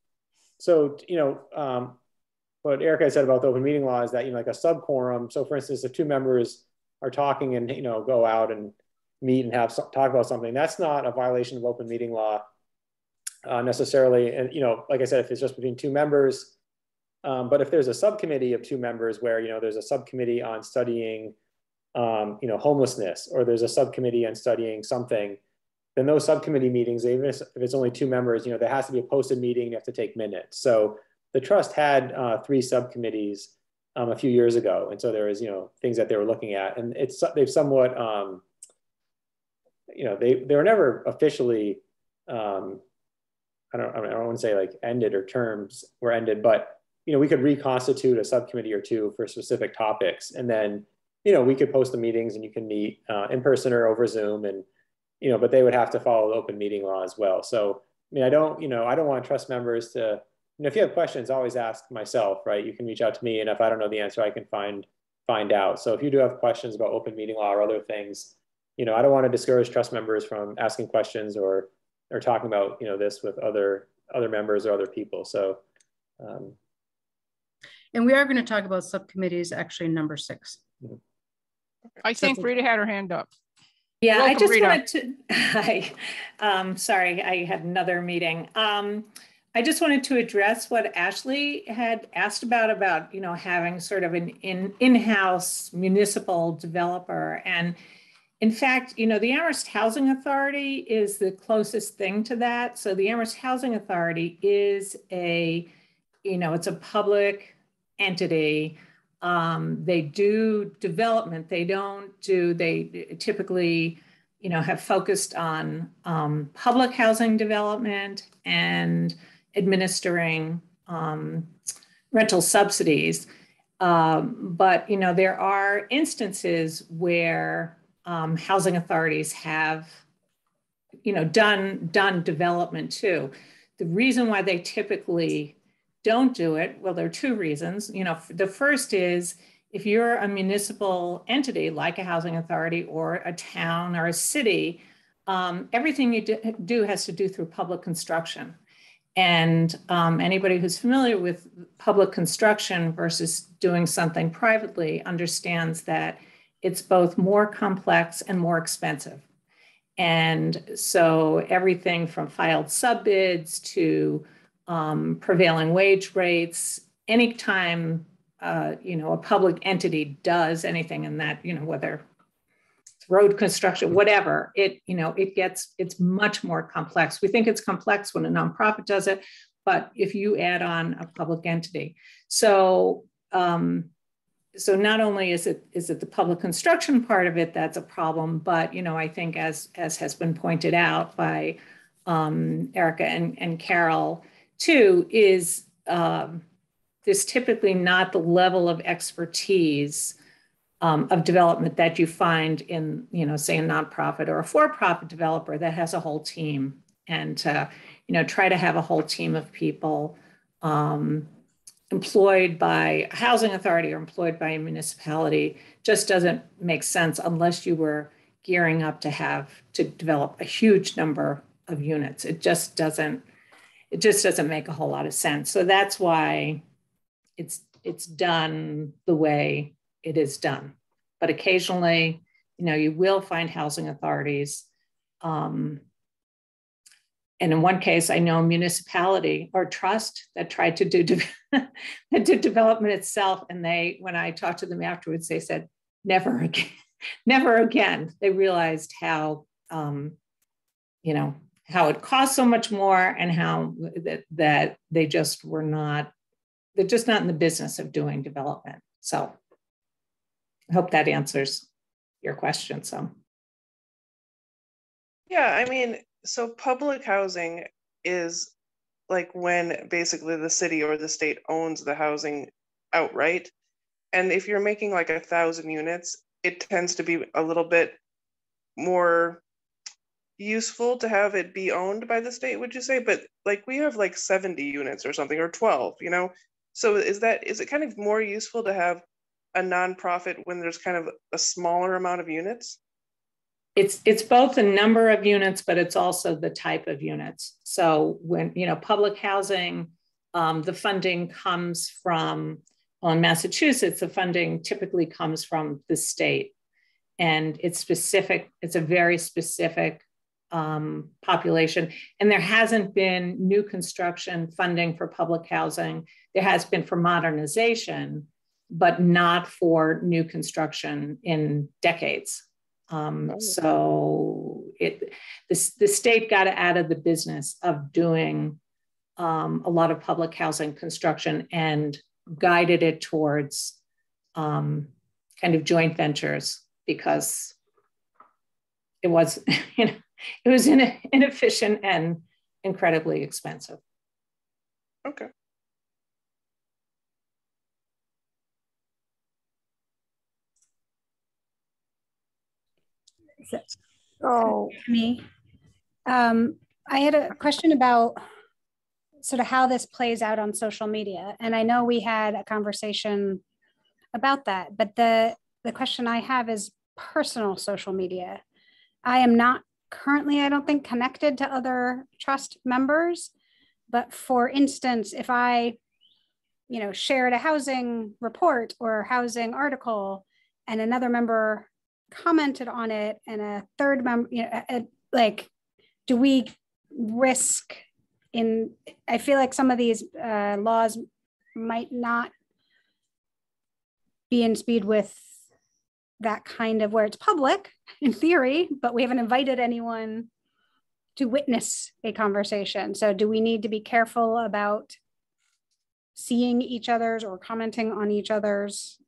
So, you know, um, what Erica said about the open meeting law is that, you know, like a sub quorum. So, for instance, if two members are talking and, you know, go out and meet and have talk about something, that's not a violation of open meeting law uh, necessarily. And, you know, like I said, if it's just between two members, um, but if there's a subcommittee of two members where, you know, there's a subcommittee on studying um, you know, homelessness, or there's a subcommittee on studying something, then those subcommittee meetings, even if it's only two members, you know, there has to be a posted meeting, you have to take minutes. So the trust had uh, three subcommittees um, a few years ago. And so there was, you know, things that they were looking at and it's, they've somewhat, um, you know, they, they were never officially, um, I don't, I don't want to say like ended or terms were ended, but, you know, we could reconstitute a subcommittee or two for specific topics and then you know, we could post the meetings and you can meet uh, in person or over Zoom and, you know, but they would have to follow open meeting law as well. So, I mean, I don't, you know, I don't want trust members to, you know, if you have questions, always ask myself, right? You can reach out to me and if I don't know the answer, I can find, find out. So if you do have questions about open meeting law or other things, you know, I don't want to discourage trust members from asking questions or, or talking about, you know, this with other, other members or other people. So, um, and we are going to talk about subcommittees, actually number 6 mm -hmm. I think Rita had her hand up. Yeah, Welcome, I just Rita. wanted to, *laughs* hi, um, sorry, I had another meeting. Um, I just wanted to address what Ashley had asked about, about, you know, having sort of an in, in-house municipal developer. And in fact, you know, the Amherst Housing Authority is the closest thing to that. So the Amherst Housing Authority is a, you know, it's a public entity um, they do development. They don't do, they typically, you know, have focused on um, public housing development and administering um, rental subsidies. Um, but, you know, there are instances where um, housing authorities have, you know, done, done development too. The reason why they typically don't do it, well, there are two reasons. You know, the first is if you're a municipal entity like a housing authority or a town or a city, um, everything you do has to do through public construction. And um, anybody who's familiar with public construction versus doing something privately understands that it's both more complex and more expensive. And so everything from filed subbids to um, prevailing wage rates. Anytime uh, you know a public entity does anything in that, you know whether it's road construction, whatever, it you know it gets it's much more complex. We think it's complex when a nonprofit does it, but if you add on a public entity, so um, so not only is it is it the public construction part of it that's a problem, but you know I think as as has been pointed out by um, Erica and, and Carol, Two is um, there's typically not the level of expertise um, of development that you find in, you know, say a nonprofit or a for-profit developer that has a whole team and to, you know, try to have a whole team of people um, employed by a housing authority or employed by a municipality just doesn't make sense unless you were gearing up to have to develop a huge number of units. It just doesn't it just doesn't make a whole lot of sense. So that's why it's it's done the way it is done. But occasionally, you know, you will find housing authorities. Um, and in one case, I know a municipality or trust that tried to do de- *laughs* that did development itself. And they, when I talked to them afterwards, they said, never again. *laughs* never again. They realized how, um, you know, how it cost so much more and how that, that they just were not, they're just not in the business of doing development. So I hope that answers your question. So. Yeah, I mean, so public housing is like when basically the city or the state owns the housing outright. And if you're making like a thousand units, it tends to be a little bit more useful to have it be owned by the state, would you say? But like we have like 70 units or something, or 12, you know? So is that, is it kind of more useful to have a nonprofit when there's kind of a smaller amount of units? it's it's both the number of units, but it's also the type of units. So when you know public housing, um, the funding comes from on Massachusetts. The funding typically comes from the state, and it's specific. It's a very specific um, population, and there hasn't been new construction funding for public housing. There has been for modernization, but not for new construction in decades. Um, oh. So it the, the state got out of the business of doing um, a lot of public housing construction and guided it towards um, kind of joint ventures because it was *laughs* you know it was in, *laughs* inefficient and incredibly expensive. Okay. So me, um, I had a question about sort of how this plays out on social media, and I know we had a conversation about that, but the the question I have is personal social media. I am not currently, I don't think, connected to other trust members, but for instance, if I you know shared a housing report or housing article and another member commented on it and a third member, you know, a, like, do we risk in, I feel like some of these uh, laws might not be in speed with that kind of where it's public in theory, but we haven't invited anyone to witness a conversation. So do we need to be careful about seeing each other's or commenting on each other's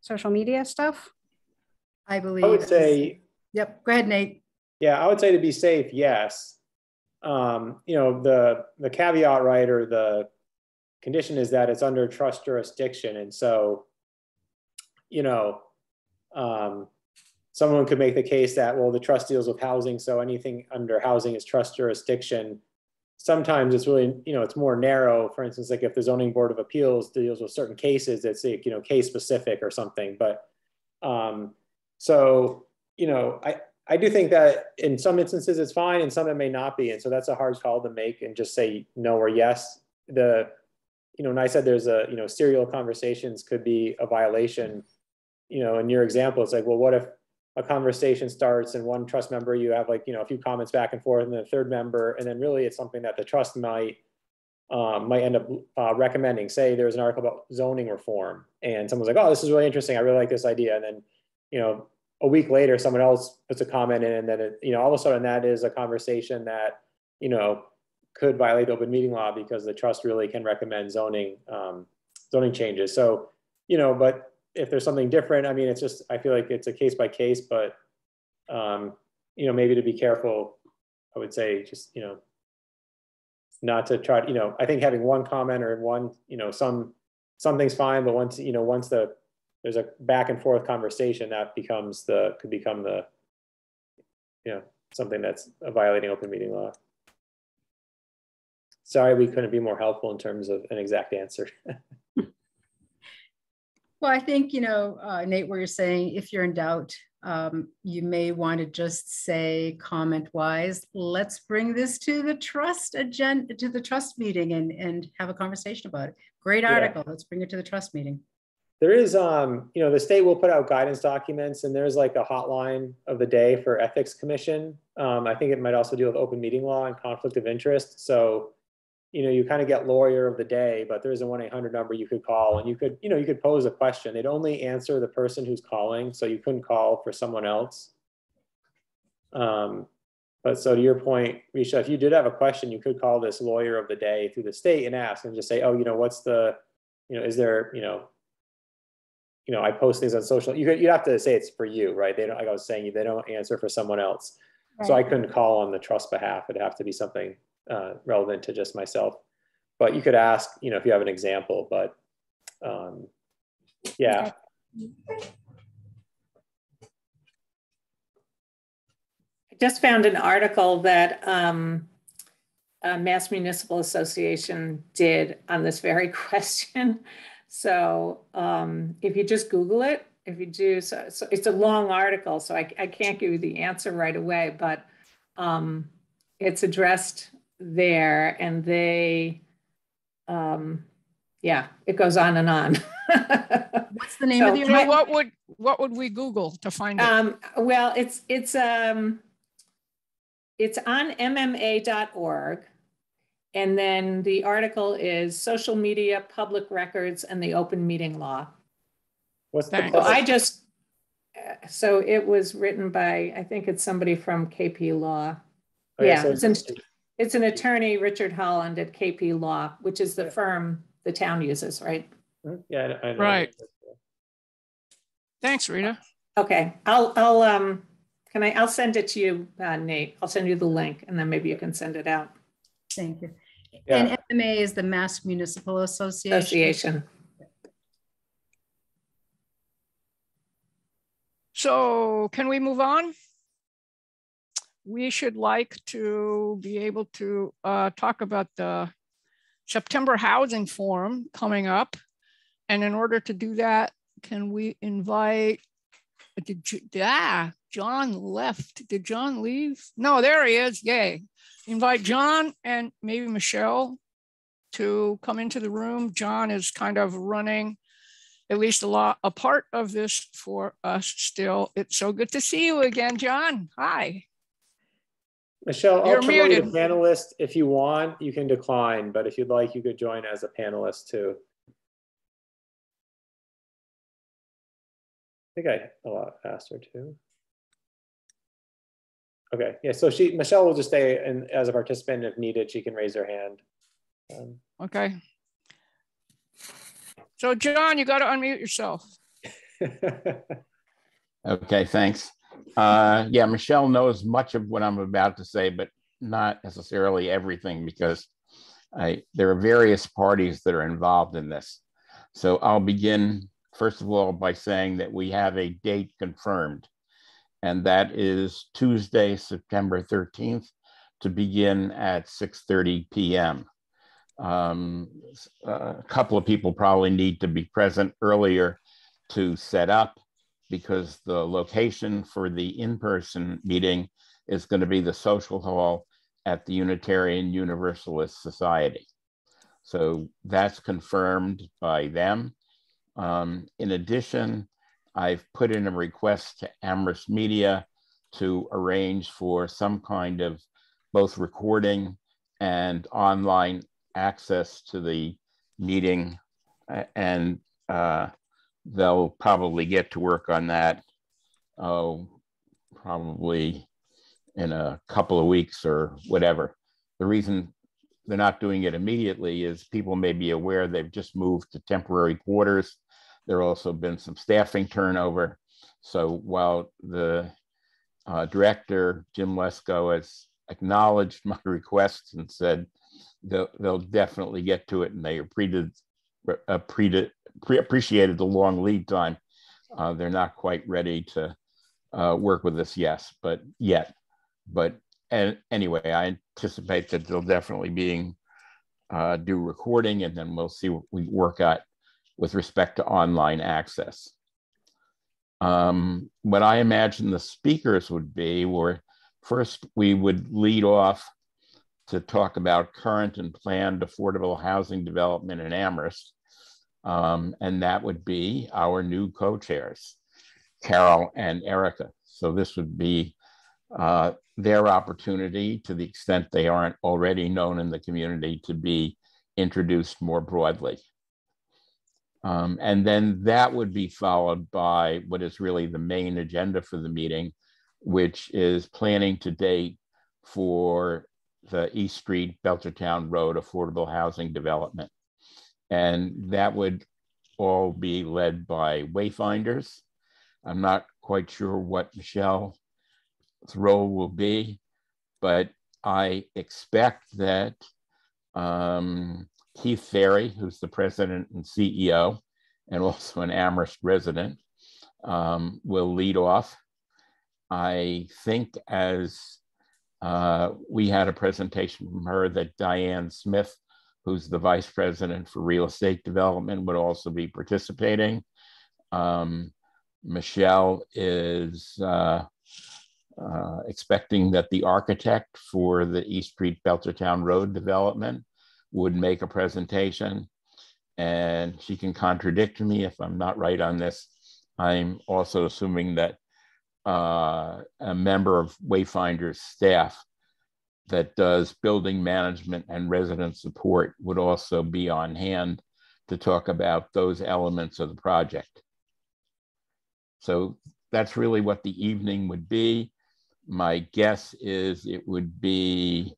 social media stuff? I believe. I would say, Yep, go ahead, Nate. yeah, I would say to be safe, yes. Um, you know, the the caveat, right, or the condition is that it's under trust jurisdiction, and so, you know, um, someone could make the case that well, the trust deals with housing, so anything under housing is trust jurisdiction. Sometimes it's really, you know, it's more narrow. For instance, like if the zoning board of appeals deals with certain cases, it's like, you know, case specific or something. But um, so, you know, I, I do think that in some instances it's fine, and some it may not be. And so that's a hard call to make and just say no or yes. The, you know, and I said there's a, you know, serial conversations could be a violation. You know, in your example, it's like, well, what if a conversation starts and one trust member, you have like, you know, a few comments back and forth, and then a third member, and then really it's something that the trust might um, might end up uh, recommending. Say there's an article about zoning reform, and someone's like, "Oh, this is really interesting. I really like this idea," and then you know, a week later, someone else puts a comment in, and then it, you know, all of a sudden that is a conversation that you know could violate the open meeting law because the trust really can recommend zoning um, zoning changes. So you know, but if there's something different, I mean, it's just I feel like it's a case by case, but um, you know, maybe to be careful, I would say just you know, not to try to you know, I think having one comment or one you know some something's fine, but once you know once the there's a back and forth conversation that becomes the could become the you know something that's violating open meeting law. Sorry we couldn't be more helpful in terms of an exact answer *laughs* well i think you know uh, nate where you're saying if you're in doubt um, you may want to just say comment wise let's bring this to the trust agenda to the trust meeting and and have a conversation about it great article yeah. let's bring it to the trust meeting there is, um, you know, the state will put out guidance documents, and there's like a hotline of the day for ethics commission. Um, I think it might also deal with open meeting law and conflict of interest. So, you know, you kind of get lawyer of the day, but there's a 1 800 number you could call and you could, you know, you could pose a question. They'd only answer the person who's calling. So you couldn't call for someone else. Um, but so to your point, Risha, if you did have a question, you could call this lawyer of the day through the state and ask and just say, oh, you know, what's the, you know, is there, you know, you know, I post things on social. You could, you'd have to say it's for you, right? They don't, like I was saying, you they don't answer for someone else. Right. So I couldn't call on the trust behalf. It'd have to be something uh, relevant to just myself. But you could ask, you know, if you have an example. But um, yeah. I just found an article that um, Mass Municipal Association did on this very *laughs* question. So um, if you just Google it, if you do, so, so it's a long article, so I, I can't give you the answer right away, but um, it's addressed there and they, um, yeah, it goes on and on. *laughs* What's the name So of the So article? what would, what would we Google to find it? Um, well, it's, it's, um, it's on MMA.org. And then the article is social media, public records, and the open meeting law. What's that So I just, uh, so it was written by, I think it's somebody from KP Law. okay, yeah, so it's in- It's an attorney, Richard Holland at KP Law, which is the Yeah. firm the town uses, right? Mhm, Yeah, I I know. Right. Thanks, Rita. Okay, I'll, I'll, um, can I, I'll send it to you, uh, Nate. I'll send you the link and then maybe you can send it out. Thank you. Yeah. And MMA is the Mass Municipal Association. Association. So can we move on? We should like to be able to uh, talk about the September Housing Forum coming up. And in order to do that, can we invite, did, ah, John left. Did John leave? No, there he is. Yay. Invite John and maybe Michelle to come into the room. John is kind of running at least a lot, a part of this for us still. It's so good to see you again, John. Hi. Michelle, I'll You're promote you to muted. panelist. If you want, you can decline, but if you'd like, you could join as a panelist too. I think I a lot faster too. Okay, yeah, so she, Michelle will just stay in as a participant. If needed, she can raise her hand. Um, Okay. So John, you got to unmute yourself. *laughs* Okay, thanks. Uh, yeah, Michelle knows much of what I'm about to say, but not necessarily everything because I, there are various parties that are involved in this. So I'll begin, first of all, by saying that we have a date confirmed, and that is Tuesday, September 13th, to begin at 6:30 p.m. Um, a couple of people probably need to be present earlier to set up because the location for the in-person meeting is going to be the social hall at the Unitarian Universalist Society. So that's confirmed by them. Um, in addition, I've put in a request to Amherst Media to arrange for some kind of both recording and online access to the meeting. And uh, they'll probably get to work on that, oh, probably in a couple of weeks or whatever. The reason they're not doing it immediately is people may be aware they've just moved to temporary quarters. There also been some staffing turnover. So while the uh, director, Jim Lescault, has acknowledged *laughs* my requests and said they'll, they'll definitely get to it and they are pre- uh, pre- pre- appreciated the long lead time. Uh, they're not quite ready to uh, work with us, yes, but yet. But and anyway, I anticipate that they'll definitely being uh, do recording, and then we'll see what we work out with respect to online access. Um, what I imagine the speakers would be were first we would lead off to talk about current and planned affordable housing development in Amherst. Um, and that would be our new co-chairs, Carol and Erica. So this would be uh, their opportunity, to the extent they aren't already known in the community, to be introduced more broadly. Um, and then that would be followed by what is really the main agenda for the meeting, which is planning to date for the East Street Belchertown Road affordable housing development. And that would all be led by wayfinders. I'm not quite sure what Michelle's role will be, but I expect that um, Keith Fairey, who's the president and CEO, and also an Amherst resident, um, will lead off. I think as uh, we had a presentation from her that Diane Smith, who's the vice president for real estate development, would also be participating. Um, Michelle is uh, uh, expecting that the architect for the East Street Belchertown Road development would make a presentation. And she can contradict me if I'm not right on this. I'm also assuming that uh, a member of Wayfinder's staff that does building management and resident support would also be on hand to talk about those elements of the project. So that's really what the evening would be. My guess is it would be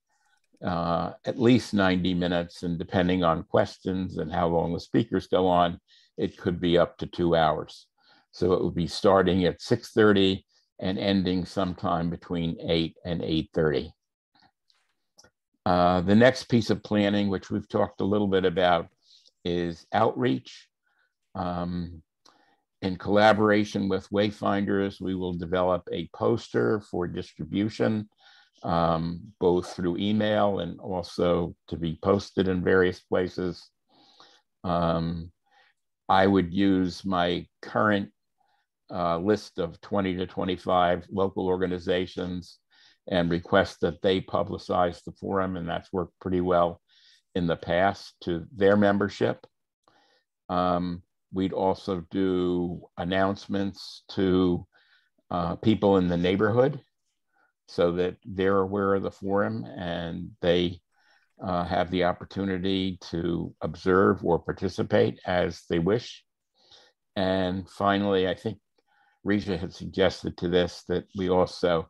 uh, at least 90 minutes, and depending on questions and how long the speakers go on, it could be up to two hours. So it would be starting at 6.30 and ending sometime between 8 and 8.30. Uh, the next piece of planning, which we've talked a little bit about, is outreach. Um, in collaboration with Wayfinders, we will develop a poster for distribution, um, both through email and also to be posted in various places. Um, I would use my current uh, list of 20 to 25 local organizations and request that they publicize the forum, and that's worked pretty well in the past to their membership. Um, we'd also do announcements to uh, people in the neighborhood so that they're aware of the forum and they uh, have the opportunity to observe or participate as they wish. And finally, I think Risha had suggested to this that we also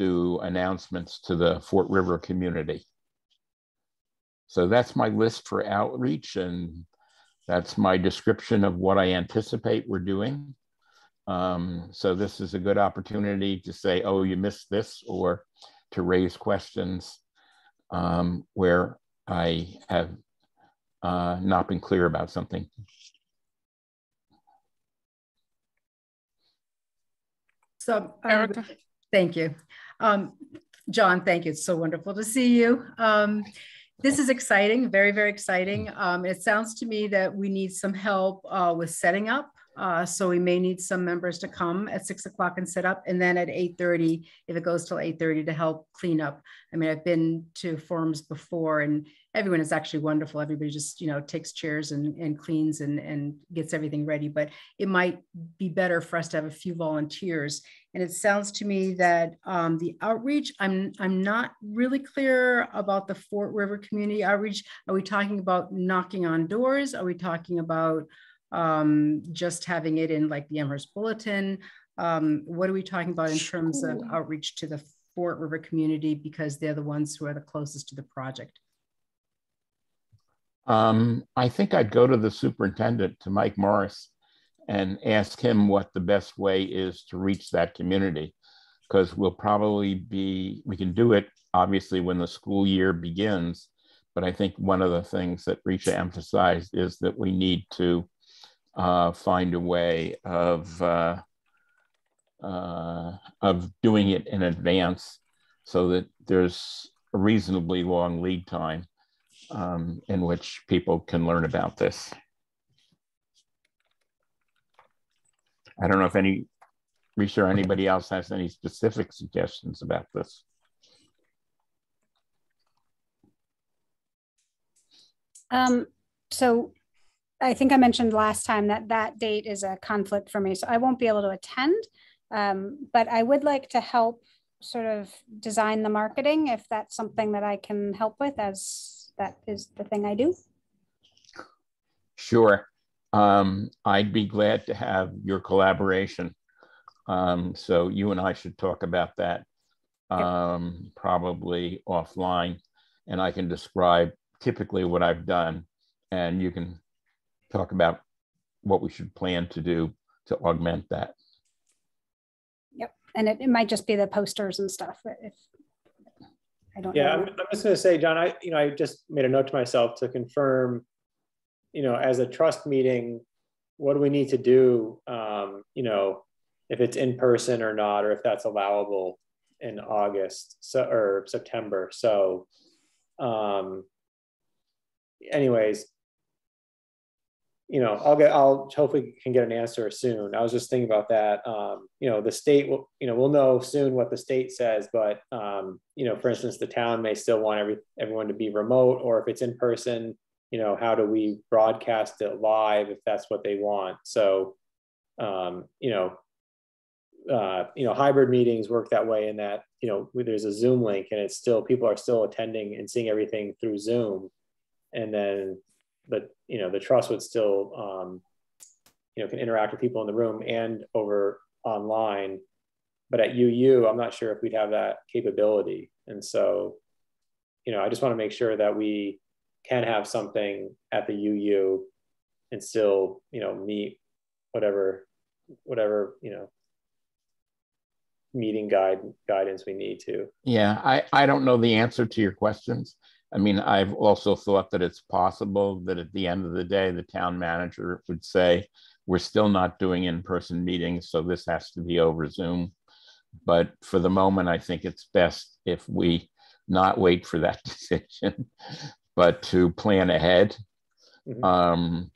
do announcements to the Fort River community. So that's my list for outreach, and that's my description of what I anticipate we're doing. Um, so this is a good opportunity to say, oh, you missed this, or to raise questions um, where I have uh, not been clear about something. So, um, thank you. Um, John, thank you. It's so wonderful to see you. Um, this is exciting, very, very exciting. Um, it sounds to me that we need some help uh, with setting up. Uh, so we may need some members to come at six o'clock and set up, and then at 8.30, if it goes till 8.30 to help clean up. I mean, I've been to forums before and everyone is actually wonderful. Everybody just, you know, takes chairs and, and cleans and, and gets everything ready, but it might be better for us to have a few volunteers. And it sounds to me that um, the outreach, I'm, I'm not really clear about the Fort River community outreach. Are we talking about knocking on doors? Are we talking about um, just having it in like the Amherst Bulletin? Um, what are we talking about in terms of outreach to the Fort River community because they're the ones who are the closest to the project? Um, I think I'd go to the superintendent, to Mike Morris, and ask him what the best way is to reach that community. Because we'll probably be, we can do it obviously when the school year begins. But I think one of the things that Risha emphasized is that we need to uh, find a way of uh, uh, of doing it in advance so that there's a reasonably long lead time um, in which people can learn about this. I don't know if any, Risha or anybody else has any specific suggestions about this. Um, so I think I mentioned last time that that date is a conflict for me, so I won't be able to attend. Um, but I would like to help sort of design the marketing if that's something that I can help with as that is the thing I do. Sure. Um, I'd be glad to have your collaboration. Um, so you and I should talk about that um, probably offline. And I can describe typically what I've done. And you can talk about what we should plan to do to augment that. Yep. And it, it might just be the posters and stuff. If I don't yeah, know. I'm, I'm just going to say, John, I, you know, I just made a note to myself to confirm, you know, as a trust meeting, what do we need to do, um, you know, if it's in person or not, or if that's allowable in August so, or September. So, um, anyways, you know, I'll get, I'll hopefully can get an answer soon. I was just thinking about that. Um, you know, the state will, you know, we'll know soon what the state says, but, um, you know, for instance, the town may still want every, everyone to be remote, or if it's in person, you know, how do we broadcast it live if that's what they want? So, um, you know, uh, you know, hybrid meetings work that way in that, you know, there's a Zoom link and it's still, people are still attending and seeing everything through Zoom. And then but you know the trust would still um, you know can interact with people in the room and over online. But at uu i'm not sure if we'd have that capability. And so you know i just want to make sure that we can have something at the uu and still you know meet whatever whatever you know meeting guide guidance we need to. Yeah i i don't know the answer to your questions I mean, I've also thought that it's possible that at the end of the day, the town manager would say, we're still not doing in-person meetings, so this has to be over Zoom. But for the moment, I think it's best if we not wait for that *laughs* decision, but to plan ahead. Mm-hmm. Um,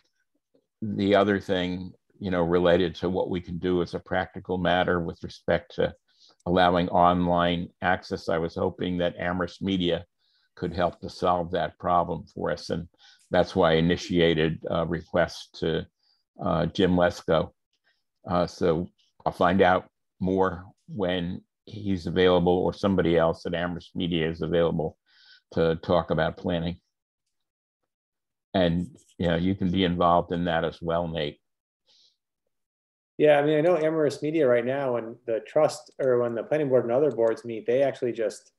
the other thing, you know, related to what we can do as a practical matter with respect to allowing online access, I was hoping that Amherst Media could help to solve that problem for us. And that's why I initiated a request to uh, Jim Lescault. Uh, so I'll find out more when he's available or somebody else at Amherst Media is available to talk about planning. And you know, you can be involved in that as well, Nate. Yeah, I mean, I know Amherst Media right now, when the trust or when the planning board and other boards meet, they actually just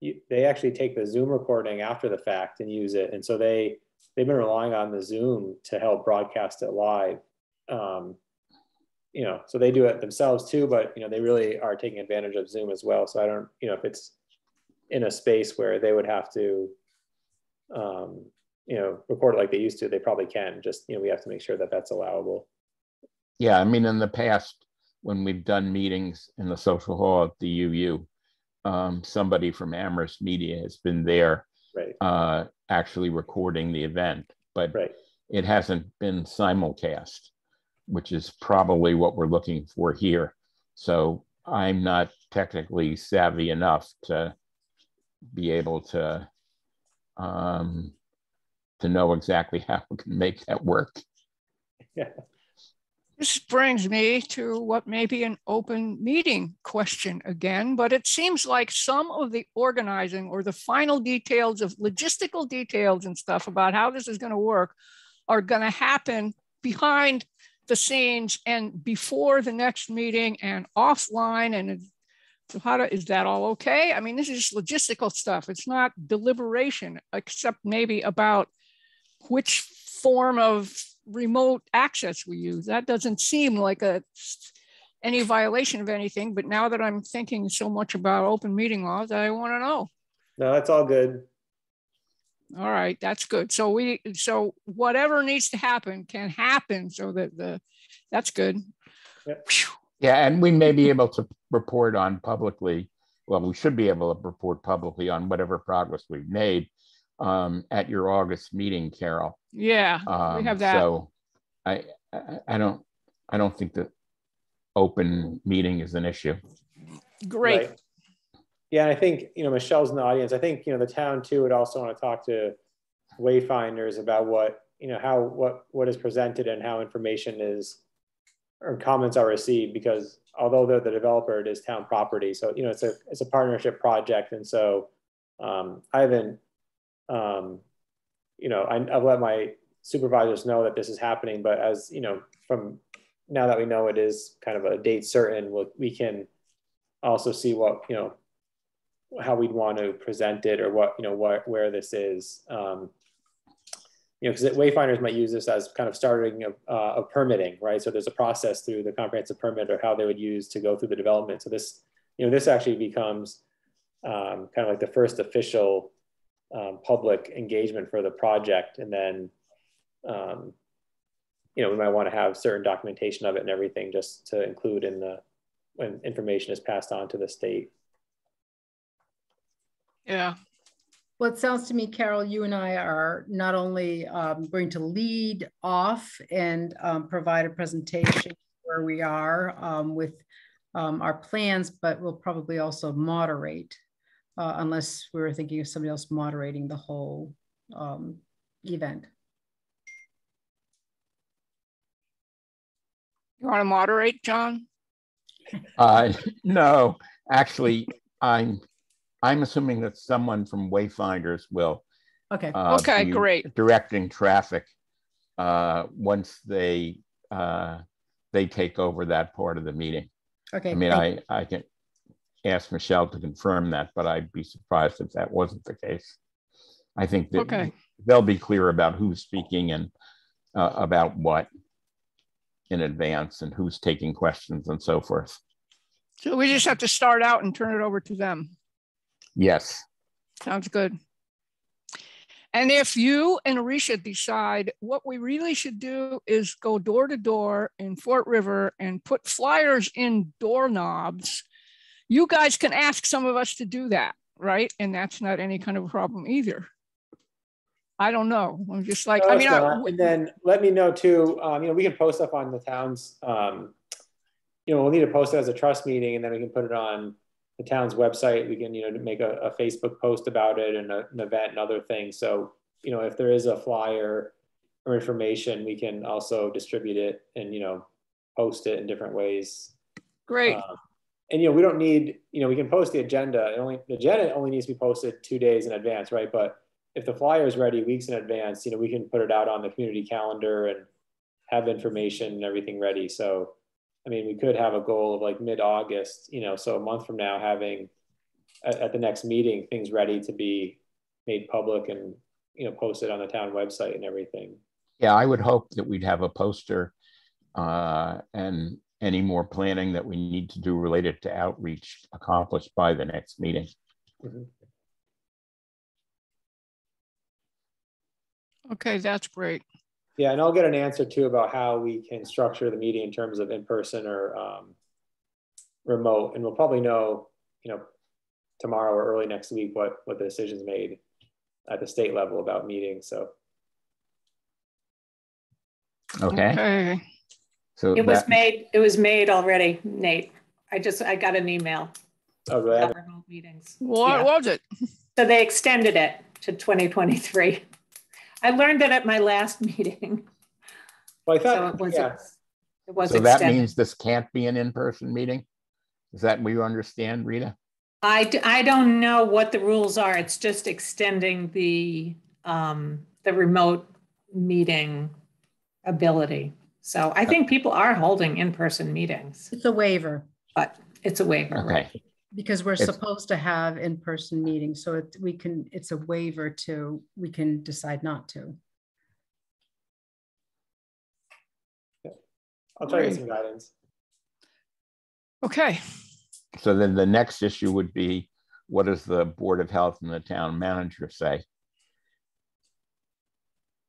you, they actually take the Zoom recording after the fact and use it. And so they they've been relying on the Zoom to help broadcast it live. Um, you know, so they do it themselves too, but you know, they really are taking advantage of Zoom as well. So I don't, you know, if it's in a space where they would have to, um, you know, record it like they used to, they probably can. Just you know, we have to make sure that that's allowable. Yeah, I mean, in the past, when we've done meetings in the social hall at the UU, um, somebody from Amherst Media has been there right. uh, actually recording the event, but right. it hasn't been simulcast, which is probably what we're looking for here. So I'm not technically savvy enough to be able to um, to know exactly *laughs* how we can make that work. Yeah. This brings me to what may be an open meeting question again, but it seems like some of the organizing or the final details of logistical details and stuff about how this is going to work are going to happen behind the scenes and before the next meeting and offline. And so how is that all okay? I mean, this is just logistical stuff. It's not deliberation, except maybe about which form of remote access we use. That doesn't seem like a any violation of anything, but now that I'm thinking so much about open meeting laws, I want to know. No, that's all good. All right, that's good. So we so whatever needs to happen can happen so that the that's good. Yeah, yeah and we may be able to report on publicly. Well, we should be able to report publicly on whatever progress we've made um, at your August meeting, Carol. Yeah, um, we have that. So I, I, I don't I don't think that open meeting is an issue. Great. Right. Yeah, I think you know Michelle's in the audience. I think you know the town too would also want to talk to wayfinders about what you know how what what is presented and how information is or comments are received because although they're the developer, it is town property. So, you know, it's a, it's a partnership project. And so um, I haven't, um, you know, I, I've let my supervisors know that this is happening, but as, you know, from now that we know it is kind of a date certain, we'll, we can also see what, you know, how we'd want to present it or what, you know, what, where this is. Um, you know, because wayfinders might use this as kind of starting of, uh, permitting, right? So there's a process through the comprehensive permit or how they would use to go through the development. So this, you know, this actually becomes um, kind of like the first official um, public engagement for the project. And then, um, you know, we might want to have certain documentation of it and everything just to include in the, when information is passed on to the state. Yeah, well, it sounds to me, Carol, you and I are not only um, going to lead off and um, provide a presentation where we are um, with um, our plans, but we'll probably also moderate, uh, unless we were thinking of somebody else moderating the whole um, event. You want to moderate, John? Uh, *laughs* no, actually, I'm I'm assuming that someone from Wayfinders will. Okay. Uh, okay, great. Directing traffic uh, once they uh, they take over that part of the meeting. Okay. I mean, I I can ask Michelle to confirm that, but I'd be surprised if that wasn't the case. I think that okay. they'll be clear about who's speaking and uh, about what in advance and who's taking questions and so forth. So we just have to start out and turn it over to them. Yes. Sounds good. And if you and Arisha decide what we really should do is go door to door in Fort River and put flyers in doorknobs, you guys can ask some of us to do that, right? And that's not any kind of a problem either. I don't know. I'm just like, no, I mean, I, and then let me know too. Um, you know, we can post up on the town's. Um, you know, we'll need to post it as a trust meeting, and then we can put it on the town's website. We can, you know, make a, a Facebook post about it and a, an event and other things. So, you know, if there is a flyer or information, we can also distribute it and, you know, post it in different ways. Great. Um, and, you know, we don't need, you know, we can post the agenda. It only, the agenda only needs to be posted two days in advance, right? But if the flyer is ready weeks in advance, you know, we can put it out on the community calendar and have information and everything ready. So, I mean, we could have a goal of like mid-August, you know, so a month from now having at, at, the next meeting things ready to be made public and you know posted on the town website and everything. Yeah, I would hope that we'd have a poster uh, and any more planning that we need to do related to outreach accomplished by the next meeting. Mm -hmm. Okay, that's great. Yeah, and I'll get an answer too about how we can structure the meeting in terms of in person or um, remote, and we'll probably know, you know, tomorrow or early next week what what the decisions made at the state level about meetings. So. Okay. okay. So it that... was made. It was made already, Nate. I just I got an email. Oh, really? Remote meetings. What yeah. was it? So they extended it to 2023. I learned that at my last meeting. Well, I thought, so it was, yeah. it was so extended. that means this can't be an in-person meeting? Is that what you understand, Rita? I, I don't know what the rules are. It's just extending the um, the remote meeting ability. So I think people are holding in-person meetings. It's a waiver. But it's a waiver. Okay. Right? because we're it's, supposed to have in-person meetings so it, we can it's a waiver to we can decide not to i'll try to get some guidance okay so then the next issue would be what does the board of health and the town manager say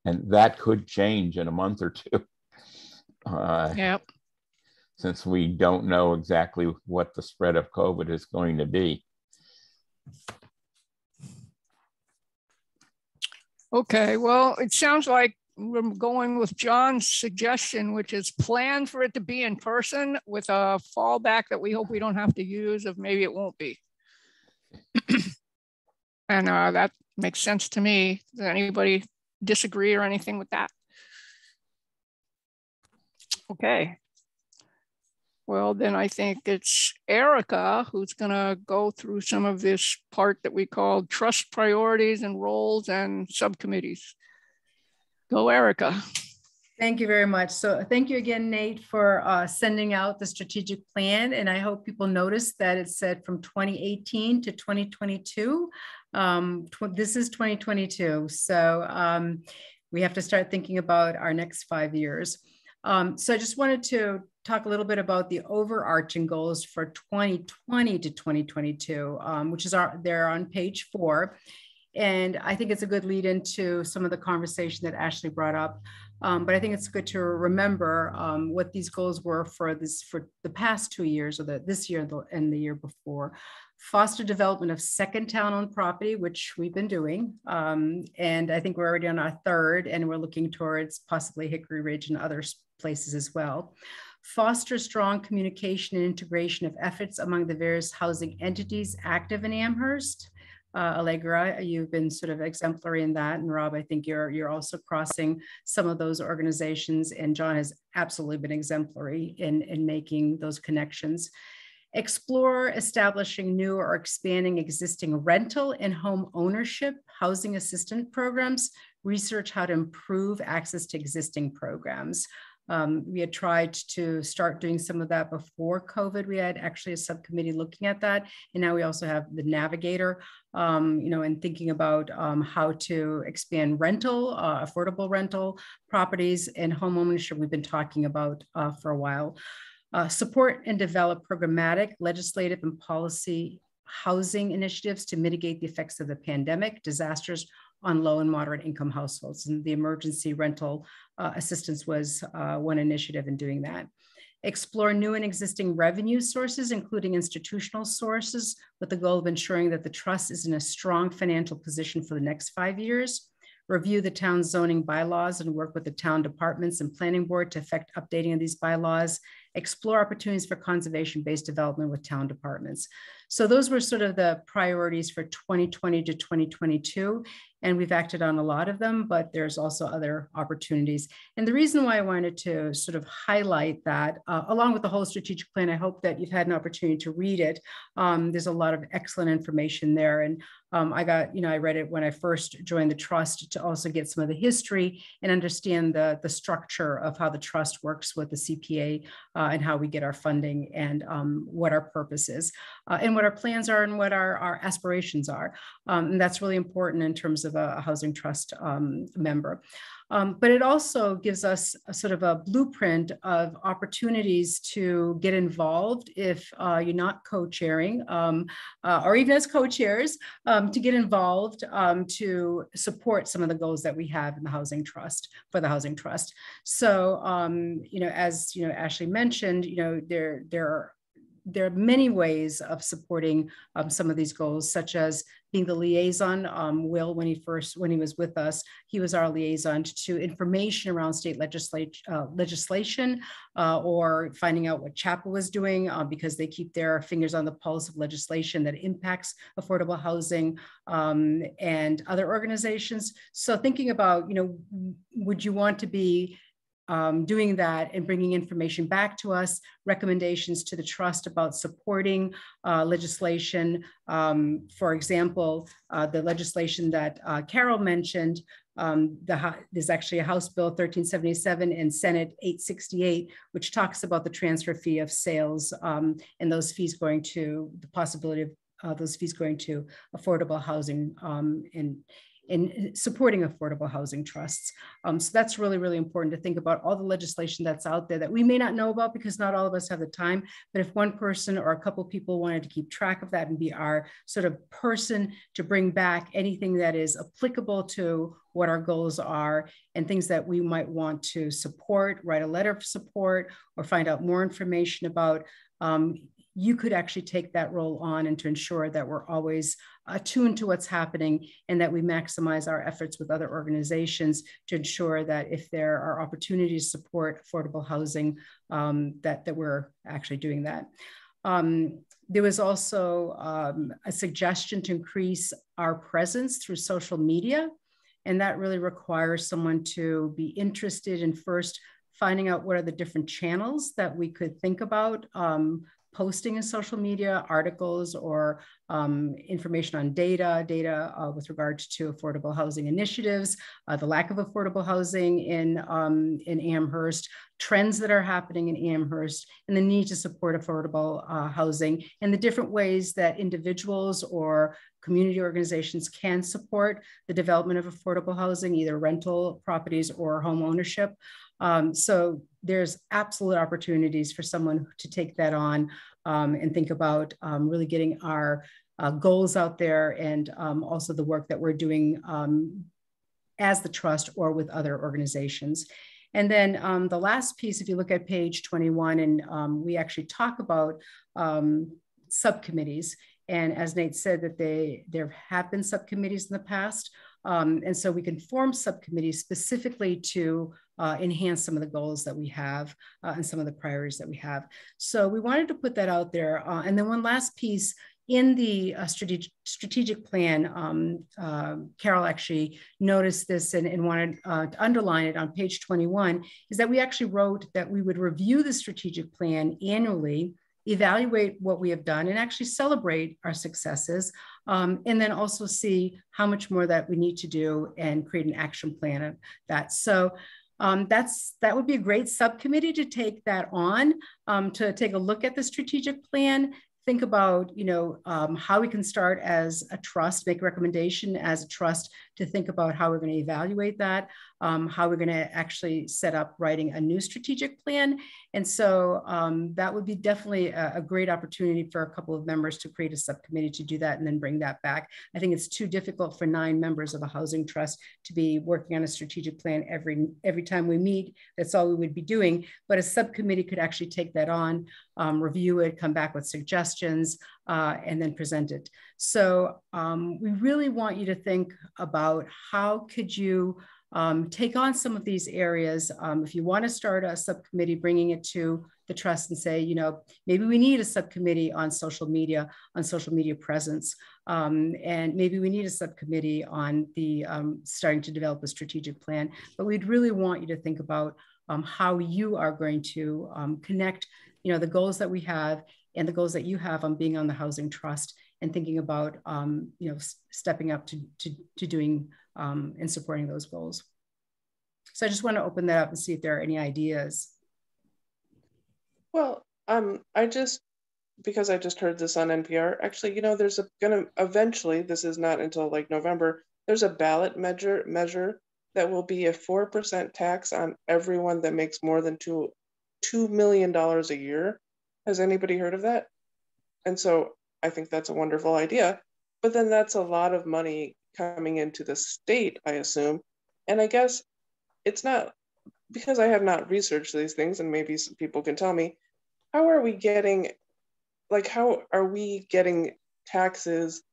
and that could change in a month or two uh, yep since we don't know exactly what the spread of COVID is going to be. Okay, well, it sounds like we're going with John's suggestion, which is plan for it to be in person with a fallback that we hope we don't have to use of maybe it won't be. *clears throat* and uh, that makes sense to me. Does anybody disagree or anything with that? Okay, well, then I think it's Erica who's going to go through some of this part that we call trust priorities and roles and subcommittees. Go, Erica. Thank you very much. So thank you again, Nate, for uh, sending out the strategic plan. And I hope people notice that it said from 2018 to 2022. Um, tw this is 2022. So um, we have to start thinking about our next five years. Um, so I just wanted to talk a little bit about the overarching goals for 2020 to 2022, um, which is there on page four. And I think it's a good lead into some of the conversation that Ashley brought up. Um, but I think it's good to remember um, what these goals were for this for the past two years, or the, this year and the year before. Foster development of second town-owned property, which we've been doing, um, and I think we're already on our third, and we're looking towards possibly Hickory Ridge and other places as well foster strong communication and integration of efforts among the various housing entities active in Amherst. Uh, Allegra, you've been sort of exemplary in that. And Rob, I think you're, you're also crossing some of those organizations. And John has absolutely been exemplary in, in making those connections. Explore establishing new or expanding existing rental and home ownership housing assistance programs. Research how to improve access to existing programs. Um, we had tried to start doing some of that before COVID. We had actually a subcommittee looking at that. And now we also have the navigator, um, you know, and thinking about um, how to expand rental, uh, affordable rental properties and home ownership we've been talking about uh, for a while. Uh, support and develop programmatic, legislative and policy housing initiatives to mitigate the effects of the pandemic, disasters, on low and moderate income households. And the emergency rental uh, assistance was uh, one initiative in doing that. Explore new and existing revenue sources, including institutional sources, with the goal of ensuring that the trust is in a strong financial position for the next five years. Review the town's zoning bylaws and work with the town departments and planning board to effect updating of these bylaws explore opportunities for conservation-based development with town departments. So those were sort of the priorities for 2020 to 2022 and we've acted on a lot of them, but there's also other opportunities. And the reason why I wanted to sort of highlight that, uh, along with the whole strategic plan, I hope that you've had an opportunity to read it. Um, there's a lot of excellent information there. And um, I got, you know, I read it when I first joined the trust to also get some of the history and understand the, the structure of how the trust works with the CPA uh, and how we get our funding and um, what our purpose is uh, and what our plans are and what our, our aspirations are. Um, and that's really important in terms of a, a housing trust um, member. Um, but it also gives us a sort of a blueprint of opportunities to get involved if uh, you're not co-chairing um, uh, or even as co-chairs um, to get involved um, to support some of the goals that we have in the housing trust for the housing trust. So, um, you know, as you know, Ashley mentioned, you know, there, there are there are many ways of supporting um, some of these goals, such as being the liaison. Um, Will, when he first, when he was with us, he was our liaison to information around state legislation, uh, legislation uh, or finding out what CHAPA was doing uh, because they keep their fingers on the pulse of legislation that impacts affordable housing um, and other organizations. So thinking about, you know, would you want to be um, doing that and bringing information back to us, recommendations to the trust about supporting uh, legislation. Um, for example, uh, the legislation that uh, Carol mentioned, um, the, there's actually a House Bill 1377 and Senate 868, which talks about the transfer fee of sales um, and those fees going to the possibility of uh, those fees going to affordable housing um, in, in supporting affordable housing trusts. Um, so that's really, really important to think about all the legislation that's out there that we may not know about because not all of us have the time. But if one person or a couple people wanted to keep track of that and be our sort of person to bring back anything that is applicable to what our goals are and things that we might want to support, write a letter of support, or find out more information about, um, you could actually take that role on and to ensure that we're always attuned to what's happening and that we maximize our efforts with other organizations to ensure that if there are opportunities to support affordable housing, um, that, that we're actually doing that. Um, there was also um, a suggestion to increase our presence through social media. And that really requires someone to be interested in first finding out what are the different channels that we could think about um, posting in social media, articles or um, information on data, data uh, with regards to affordable housing initiatives, uh, the lack of affordable housing in, um, in Amherst, trends that are happening in Amherst, and the need to support affordable uh, housing, and the different ways that individuals or community organizations can support the development of affordable housing, either rental properties or home ownership. Um, so there's absolute opportunities for someone to take that on um, and think about um, really getting our uh, goals out there and um, also the work that we're doing um, as the trust or with other organizations. And then um, the last piece, if you look at page 21, and we actually talk about subcommittees. And as Nate said, that they there have been subcommittees in the past. Um, and so we can form subcommittees specifically to uh, enhance some of the goals that we have uh, and some of the priorities that we have. So we wanted to put that out there. Uh, and then one last piece in the uh, strategic, strategic plan, um, uh, Carol actually noticed this and, and wanted uh, to underline it on page 21, is that we actually wrote that we would review the strategic plan annually evaluate what we have done and actually celebrate our successes um, and then also see how much more that we need to do and create an action plan of that so um, that's that would be a great subcommittee to take that on um, to take a look at the strategic plan think about you know um, how we can start as a trust make a recommendation as a trust to think about how we're going to evaluate that um, how we're going to actually set up writing a new strategic plan and so um, that would be definitely a, a, great opportunity for a couple of members to create a subcommittee to do that and then bring that back. I think it's too difficult for nine members of a housing trust to be working on a strategic plan every, every time we meet. That's all we would be doing. But a subcommittee could actually take that on, um, review it, come back with suggestions, uh, and then present it. So um, we really want you to think about how could you um, take on some of these areas. Um, if you want to start a subcommittee, bringing it to the trust and say, you know, maybe we need a subcommittee on social media, on social media presence, um, and maybe we need a subcommittee on the um, starting to develop a strategic plan. But we'd really want you to think about um, how you are going to um, connect, you know, the goals that we have and the goals that you have on being on the housing trust and thinking about, you know, stepping up to, to, to doing um, in supporting those goals. So I just want to open that up and see if there are any ideas. Well, um, I just, because I just heard this on NPR, actually, you know, there's a gonna eventually, this is not until like November, there's a ballot measure measure that will be a 4% tax on everyone that makes more than two, $2 million a year. Has anybody heard of that? And so I think that's a wonderful idea. But then that's a lot of money coming into the state, I assume. And I guess it's not because I have not researched these things, and maybe some people can tell me, how are we getting, like, how are we getting taxes?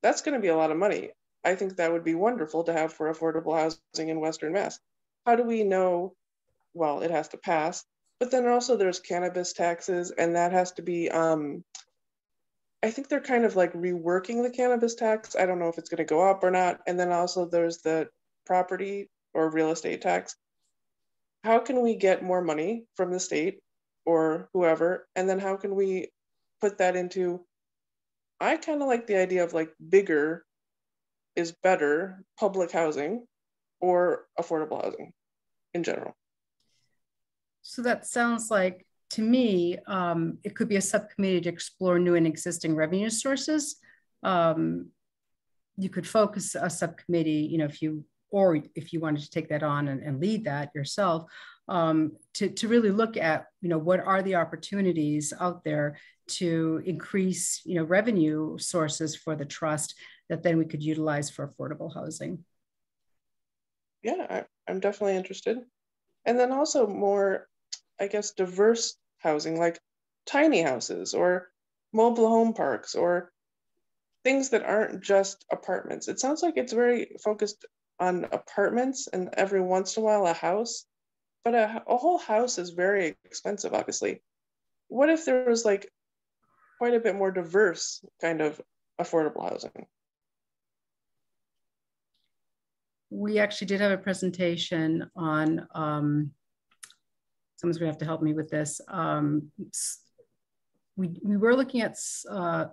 That's going to be a lot of money. I think that would be wonderful to have for affordable housing in Western Mass. How do we know? Well, it has to pass, but then also there's cannabis taxes, and that has to be um, I think they're kind of like reworking the cannabis tax. I don't know if it's going to go up or not. And then also there's the property or real estate tax. How can we get more money from the state or whoever? And then how can we put that into? I kind of like the idea of like bigger is better public housing or affordable housing in general. So that sounds like to me, um, it could be a subcommittee to explore new and existing revenue sources. Um, you could focus a subcommittee, you know, if you or if you wanted to take that on and, and lead that yourself, um, to, to really look at, you know, what are the opportunities out there to increase, you know, revenue sources for the trust that then we could utilize for affordable housing. Yeah, I, I'm definitely interested. And then also more I guess, diverse housing, like tiny houses or mobile home parks or things that aren't just apartments. It sounds like it's very focused on apartments and every once in a while a house, but a, a whole house is very expensive, obviously. What if there was like quite a bit more diverse kind of affordable housing? We actually did have a presentation on um, someone's gonna have to help me with this. Um, we, we were looking at, uh,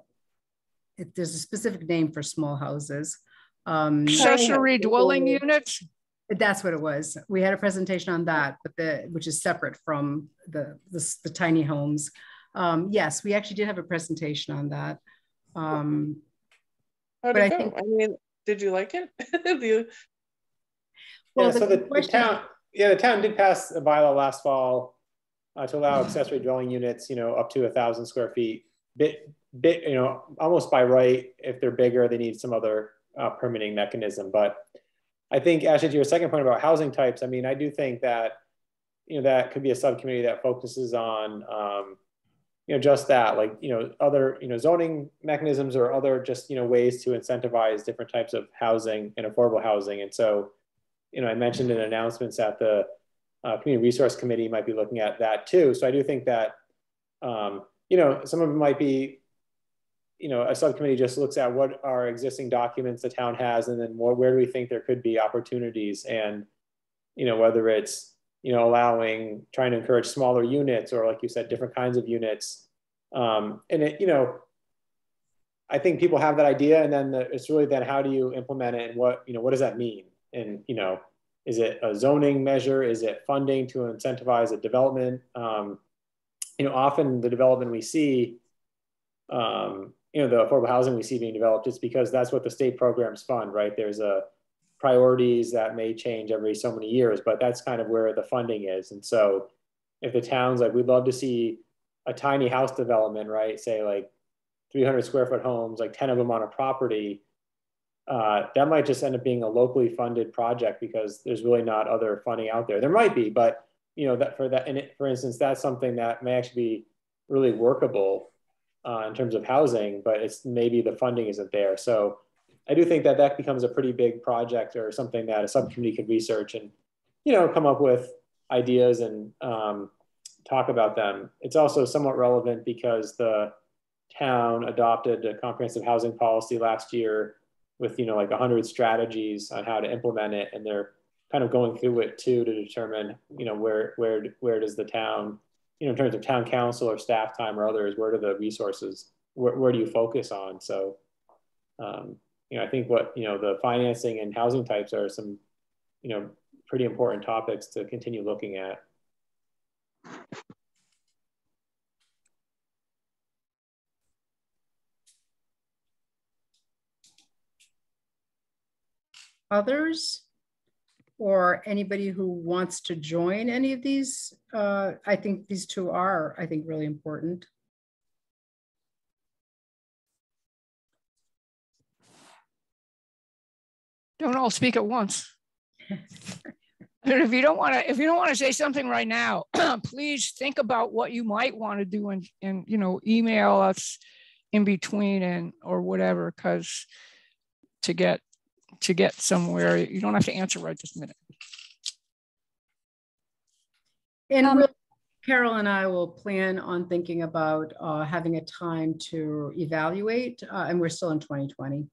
if there's a specific name for small houses. Um, Accessory dwelling units? That's what it was. We had a presentation on that, but the which is separate from the the, the tiny homes. Um, yes, we actually did have a presentation on that. Um, How did it I go? Think, I mean, did you like it? *laughs* you... Well, yeah, the so the, the, town, yeah, the town did pass a bylaw last fall uh, to allow accessory dwelling units, you know, up to a thousand square feet. Bit, bit, you know, almost by right. If they're bigger, they need some other uh, permitting mechanism. But I think, Ashley, to your second point about housing types, I mean, I do think that, you know, that could be a subcommittee that focuses on, um, you know, just that, like, you know, other, you know, zoning mechanisms or other just, you know, ways to incentivize different types of housing and affordable housing. And so, you know, I mentioned in announcements that the uh, Community Resource Committee might be looking at that too. So I do think that, um, you know, some of it might be you know, a subcommittee just looks at what are existing documents the town has, and then what, where do we think there could be opportunities, and you know, whether it's you know allowing trying to encourage smaller units or like you said, different kinds of units, um, and it you know, I think people have that idea, and then the, it's really then how do you implement it, and what you know, what does that mean, and you know, is it a zoning measure, is it funding to incentivize a development? Um, you know, often the development we see um, you know, the affordable housing we see being developed is because that's what the state programs fund, right? There's a priorities that may change every so many years, but that's kind of where the funding is. And so if the town's like, we'd love to see a tiny house development, right? Say like 300 square foot homes, like 10 of them on a property, uh, that might just end up being a locally funded project because there's really not other funding out there. There might be, but you know that for that, and it, for instance, that's something that may actually be really workable uh, in terms of housing, but it's maybe the funding isn't there. So I do think that that becomes a pretty big project or something that a subcommittee could research and, you know, come up with ideas and um, talk about them. It's also somewhat relevant because the town adopted a comprehensive housing policy last year with, you know, like 100 strategies on how to implement it. And they're kind of going through it too to determine, you know, where, where, where does the town you know, in terms of town council or staff time or others, where do the resources, where, where do you focus on? So, um, you know, I think what, you know, the financing and housing types are some, you know, pretty important topics to continue looking at. Others? or anybody who wants to join any of these, uh, I think these two are, I think, really important. Don't all speak at once. If you don't want to, if you don't want to say something right now, *clears throat* please think about what you might want to do and, and you know, email us in between and or whatever, because to get to get somewhere. You don't have to answer right this minute. And um, Carol and I will plan on thinking about uh, having a time to evaluate, uh, and we're still in 2020.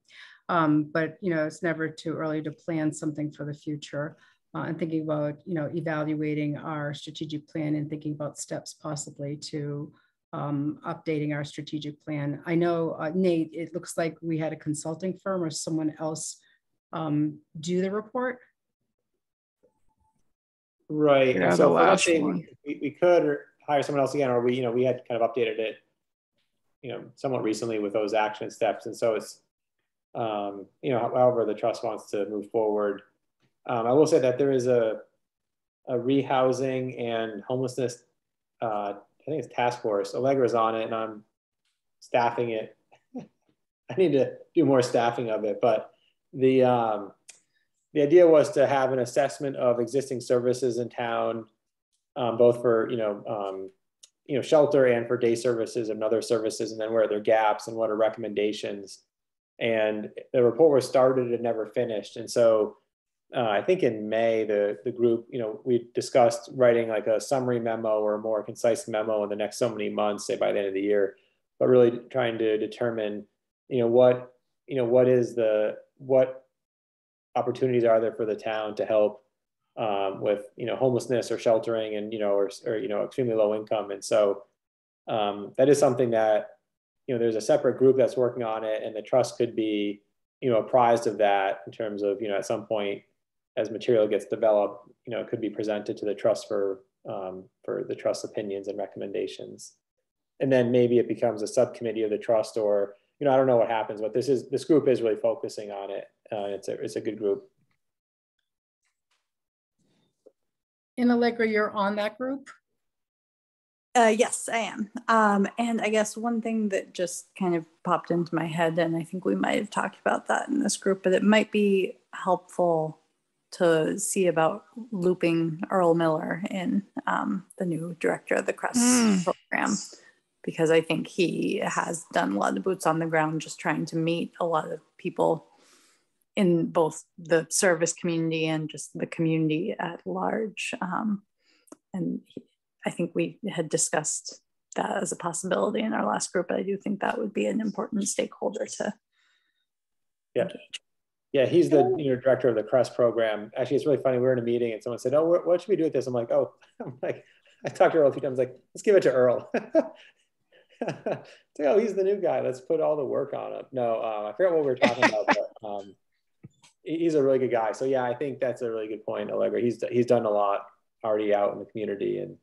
Um, but you know, it's never too early to plan something for the future. Uh, and thinking about you know evaluating our strategic plan and thinking about steps possibly to um, updating our strategic plan. I know uh, Nate, it looks like we had a consulting firm or someone else um, do the report? Right. Yeah, so we, we could hire someone else again, or we, you know, we had kind of updated it, you know, somewhat recently with those action steps. And so it's, um, you know, however the trust wants to move forward. Um, I will say that there is a, a rehousing and homelessness, uh, I think it's task force. Allegra's on it and I'm staffing it. *laughs* I need to do more staffing of it, but the um, the idea was to have an assessment of existing services in town, um, both for you know um, you know shelter and for day services and other services, and then where are there gaps and what are recommendations. And the report was started and never finished, and so uh, I think in May the the group you know we discussed writing like a summary memo or a more concise memo in the next so many months, say by the end of the year, but really trying to determine you know what you know what is the what opportunities are there for the town to help um, with you know homelessness or sheltering and you know or, or you know extremely low income. And so um, that is something that you know there's a separate group that's working on it and the trust could be you know apprised of that in terms of you know at some point as material gets developed you know it could be presented to the trust for um, for the trust opinions and recommendations. And then maybe it becomes a subcommittee of the trust or you know i don't know what happens but this is this group is really focusing on it uh, it's a it's a good group in allegra you're on that group uh, yes, I am. Um, and I guess one thing that just kind of popped into my head, and I think we might have talked about that in this group, but it might be helpful to see about looping Earl Miller in um, the new director of the CRESS mm. program, because I think he has done a lot of boots on the ground just trying to meet a lot of people in both the service community and just the community at large. Um, and he, I think we had discussed that as a possibility in our last group. But I do think that would be an important stakeholder to yeah. Engage. Yeah, he's the you know director of the CRESS program. Actually, it's really funny. We were in a meeting and someone said, "Oh, what, what should we do with this?" I'm like, "Oh, *laughs* I'm like, I talked to Earl a few times. Like, let's give it to Earl." *laughs* *laughs* like, oh, he's the new guy. Let's put all the work on him. No, um, I forget what we were talking about, but *laughs* um, he's a really good guy. So yeah, I think that's a really good point, Allegra. He's he's done a lot already out in the community, and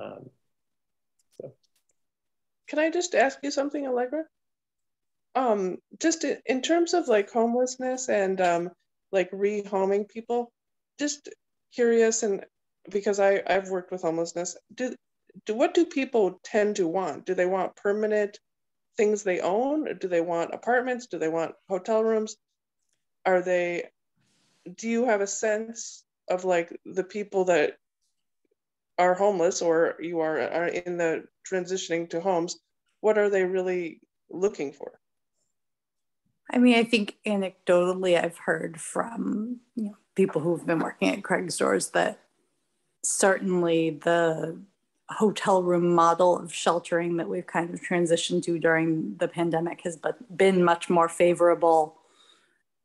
um, so. Can I just ask you something, Allegra? Um, just in terms of like homelessness and um, like rehoming people, just curious and because I, I've worked with homelessness, do, do what do people tend to want? Do they want permanent things they own? Do they want apartments? Do they want hotel rooms? Are they, do you have a sense of like the people that are homeless or you are, are in the transitioning to homes, what are they really looking for? I mean, I think anecdotally, I've heard from you know, people who've been working at Craig's doors that certainly the hotel room model of sheltering that we've kind of transitioned to during the pandemic has been much more favorable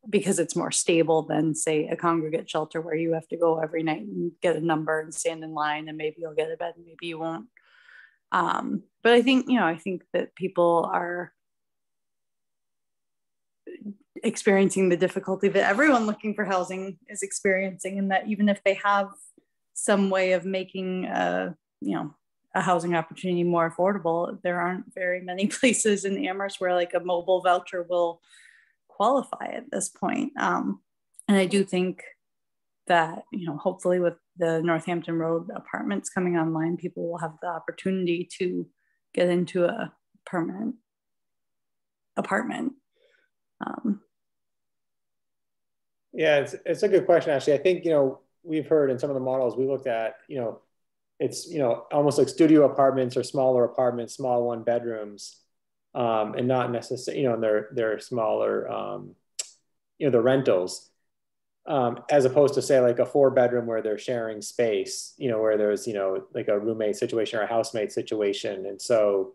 because it's more stable than say a congregate shelter where you have to go every night and get a number and stand in line and maybe you'll get a bed and maybe you won't. Um, but i think you know i think that people are experiencing the difficulty that everyone looking for housing is experiencing and that even if they have some way of making a you know a housing opportunity more affordable there aren't very many *laughs* places in amherst where like a mobile voucher will qualify at this point. Um, and I do think that, you know, hopefully with the Northampton Road apartments coming online, people will have the opportunity to get into a permanent apartment. Um, yeah, it's, it's a good question, actually. I think, you know, we've heard in some of the models we looked at, you know, it's, you know, almost like studio apartments or smaller apartments, small one bedrooms um, and not necessarily, you know, they're, they're smaller, um, you know, the rentals, um, as opposed to say like a four bedroom where they're sharing space, you know, where there's, you know, like a roommate situation or a housemate situation. And so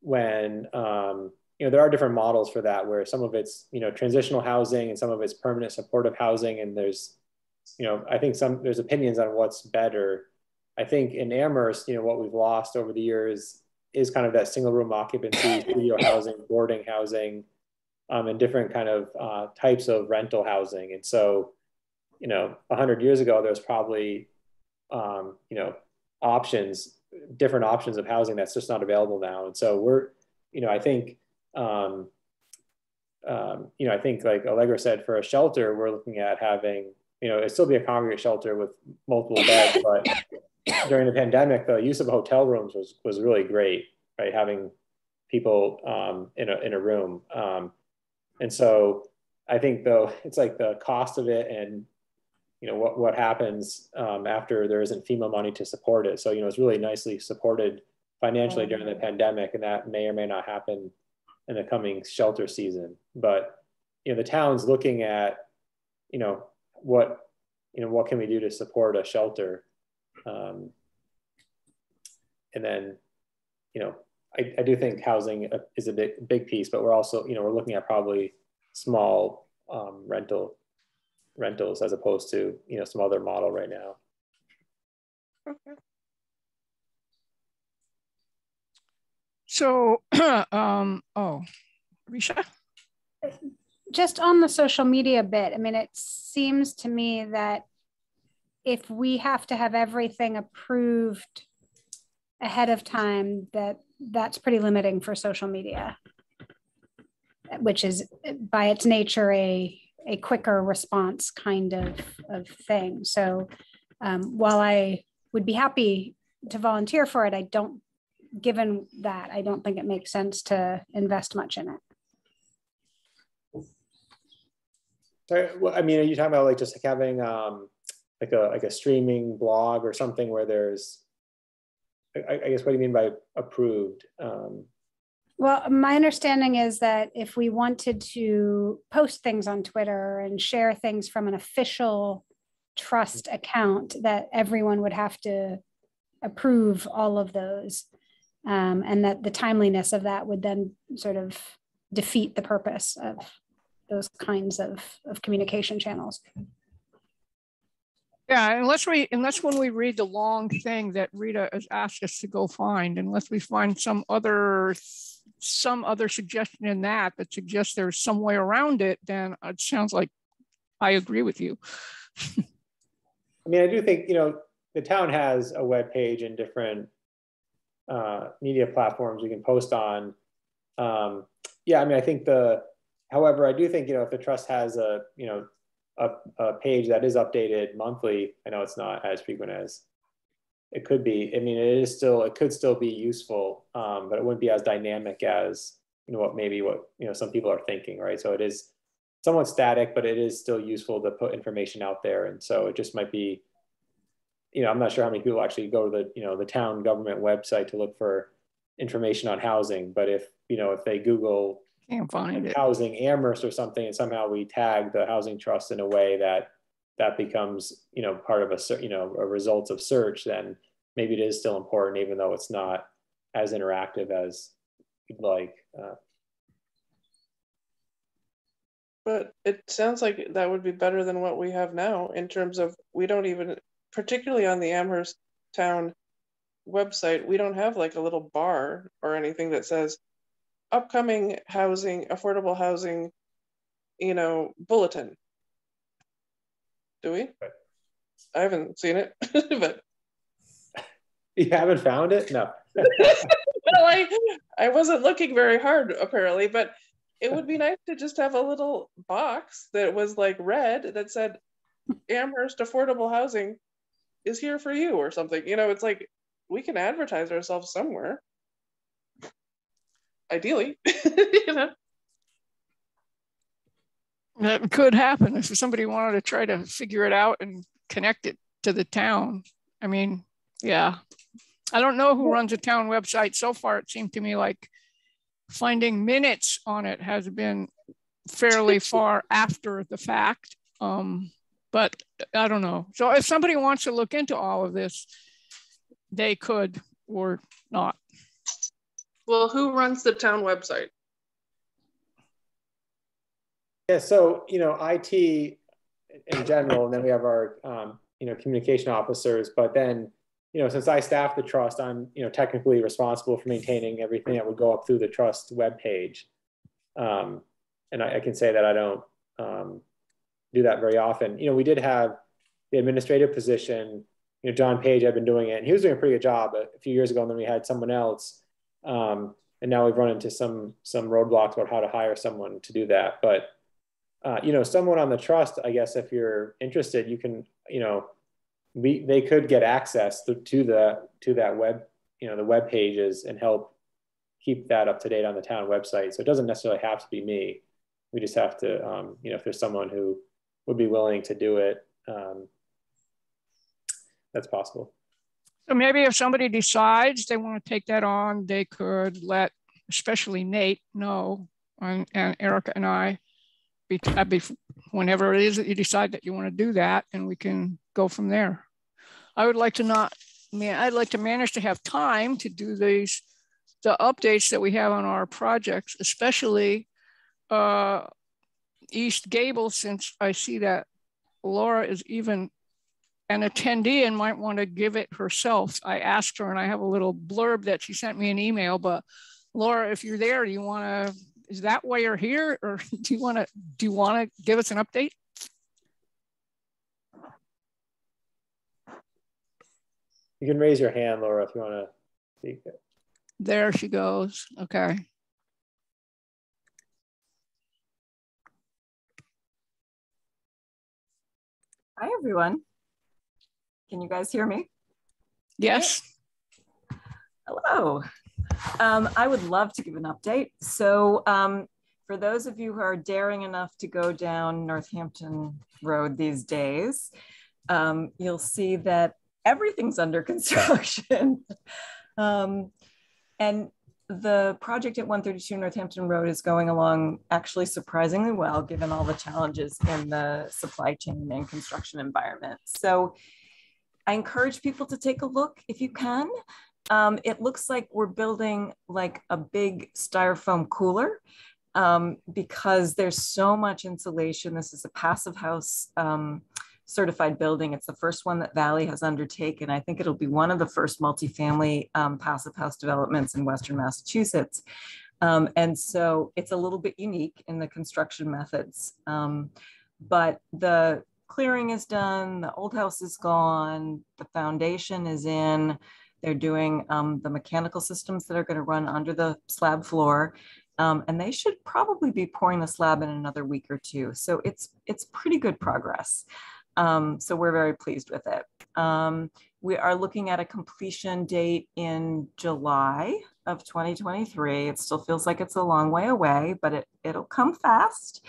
when, um, you know, there are different models for that where some of it's, you know, transitional housing and some of it's permanent supportive housing. And there's, you know, I think some, there's opinions on what's better. I think in Amherst, you know, what we've lost over the years is kind of that single room occupancy, *laughs* studio housing, boarding housing, um, and different kind of uh, types of rental housing. And so, you know, a hundred years ago, there was probably, um, you know, options, different options of housing that's just not available now. And so we're, you know, I think, um, um, you know, I think like Allegra said, for a shelter, we're looking at having, you know, it still be a congregate shelter with multiple beds, *laughs* but during the pandemic, the use of hotel rooms was was really great, right? Having people um, in a in a room, um, and so I think though it's like the cost of it and you know what what happens um, after there isn't FEMA money to support it. So you know it's really nicely supported financially during the pandemic, and that may or may not happen in the coming shelter season. But you know the town's looking at you know what you know what can we do to support a shelter um, and then, you know, I, I do think housing is a big, big piece, but we're also, you know, we're looking at probably small um, rental rentals as opposed to you know some other model right now. Okay. So, *clears throat* um, oh, Risha? Just on the social media bit, I mean, it seems to me that if we have to have everything approved ahead of time, that that's pretty limiting for social media, which is by its nature a a quicker response kind of, of thing. So um, while I would be happy to volunteer for it, I don't, given that, I don't think it makes sense to invest much in it. I mean, are you talking about like just like having um, like a like a streaming blog or something where there's, I, I guess, what do you mean by approved? Um, well, my understanding is that if we wanted to post things on Twitter and share things from an official trust account, that everyone would have to approve all of those. Um, and that the timeliness of that would then sort of defeat the purpose of those kinds of, of communication channels. Yeah, unless we, unless when we read the long thing that Rita has asked us to go find, unless we find some other, some other suggestion in that that suggests there's some way around it, then it sounds like I agree with you. *laughs* I mean, I do think, you know, the town has a web page and different uh, media platforms we can post on. Um, yeah, I mean, I think the, however, I do think, you know, if the trust has a, you know, a, a page that is updated monthly, I know it's not as frequent as it could be. I mean, it is still, it could still be useful, um, but it wouldn't be as dynamic as, you know, what maybe what, you know, some people are thinking, right? So it is somewhat static, but it is still useful to put information out there. And so it just might be, you know, I'm not sure how many people actually go to the, you know, the town government website to look for information on housing, but if, you know, if they Google can't find it. housing Amherst or something, and somehow we tag the housing trust in a way that that becomes, you know, part of a, you know, a result of search, then maybe it is still important, even though it's not as interactive as you'd like. Uh, but it sounds like that would be better than what we have now in terms of we don't even, particularly on the Amherst town website, we don't have like a little bar or anything that says upcoming housing, affordable housing, you know, bulletin. Do we? I haven't seen it, *laughs* but you haven't found it? No. *laughs* well, I I wasn't looking very hard apparently, but it would be *laughs* nice to just have a little box that was like red that said Amherst affordable housing is here for you or something. You know, it's like we can advertise ourselves somewhere ideally, *laughs* you know. That could happen if somebody wanted to try to figure it out and connect it to the town. I mean, yeah. I don't know who runs a town website. So far, it seemed to me like finding minutes on it has been fairly far after the fact. Um, but I don't know. So if somebody wants to look into all of this, they could or not. Well, who runs the town website? Yeah, so you know, IT in general, and then we have our um, you know communication officers. But then you know, since I staff the trust, I'm you know technically responsible for maintaining everything that would go up through the trust web page. Um, and I, I, can say that I don't um, do that very often. You know, we did have the administrative position. You know, John Page had been doing it, and he was doing a pretty good job. a few years ago, and then we had someone else um, and now we've run into some some roadblocks about how to hire someone to do that. But uh, you know, someone on the trust, I guess, if you're interested, you can, you know, we they could get access to, to the to that web, you know, the web pages and help keep that up to date on the town website. So it doesn't necessarily have to be me. We just have to, um, you know, if there's someone who would be willing to do it, um, that's possible. So maybe if somebody decides they want to take that on, they could let, especially Nate, know, and, and Erica and I, be, uh, be, whenever it is that you decide that you want to do that, and we can go from there. I would like to not, man, I'd like to manage to have time to do these, the updates that we have on our projects, especially uh, East Gable, since I see that Laura is even an attendee and might want to give it herself. I asked her and I have a little blurb that she sent me an email, but Laura, if you're there, do you want to, is that why you're here? Or *laughs* do you want to, do you want to give us an update? You can raise your hand, Laura, if you want to speak. There she goes. Okay. Hi, everyone. Can you guys hear me? Yes. Hello. Um, I would love to give an update. So um, for those of you who are daring enough to go down Northampton Road these days, um, you'll see that everything's under *laughs* construction. um, and the project at 132 Northampton Road is going along actually surprisingly well, given all the challenges in the supply chain and construction environment. So I encourage people to take a look if you can. Um, it looks like we're building like a big styrofoam cooler um, because there's so much insulation. This is a passive house um, certified building. It's the first one that Valley has undertaken. I think it'll be one of the first multifamily um, passive house developments in Western Massachusetts. Um, and so it's a little bit unique in the construction methods. Um, but the clearing is done, the old house is gone, the foundation is in, they're doing um, the mechanical systems that are going to run under the slab floor. Um, and they should probably be pouring the slab in another week or two. So it's it's pretty good progress. Um, so we're very pleased with it. Um, we are looking at a completion date in July of 2023. It still feels like it's a long way away, but it, it'll come fast,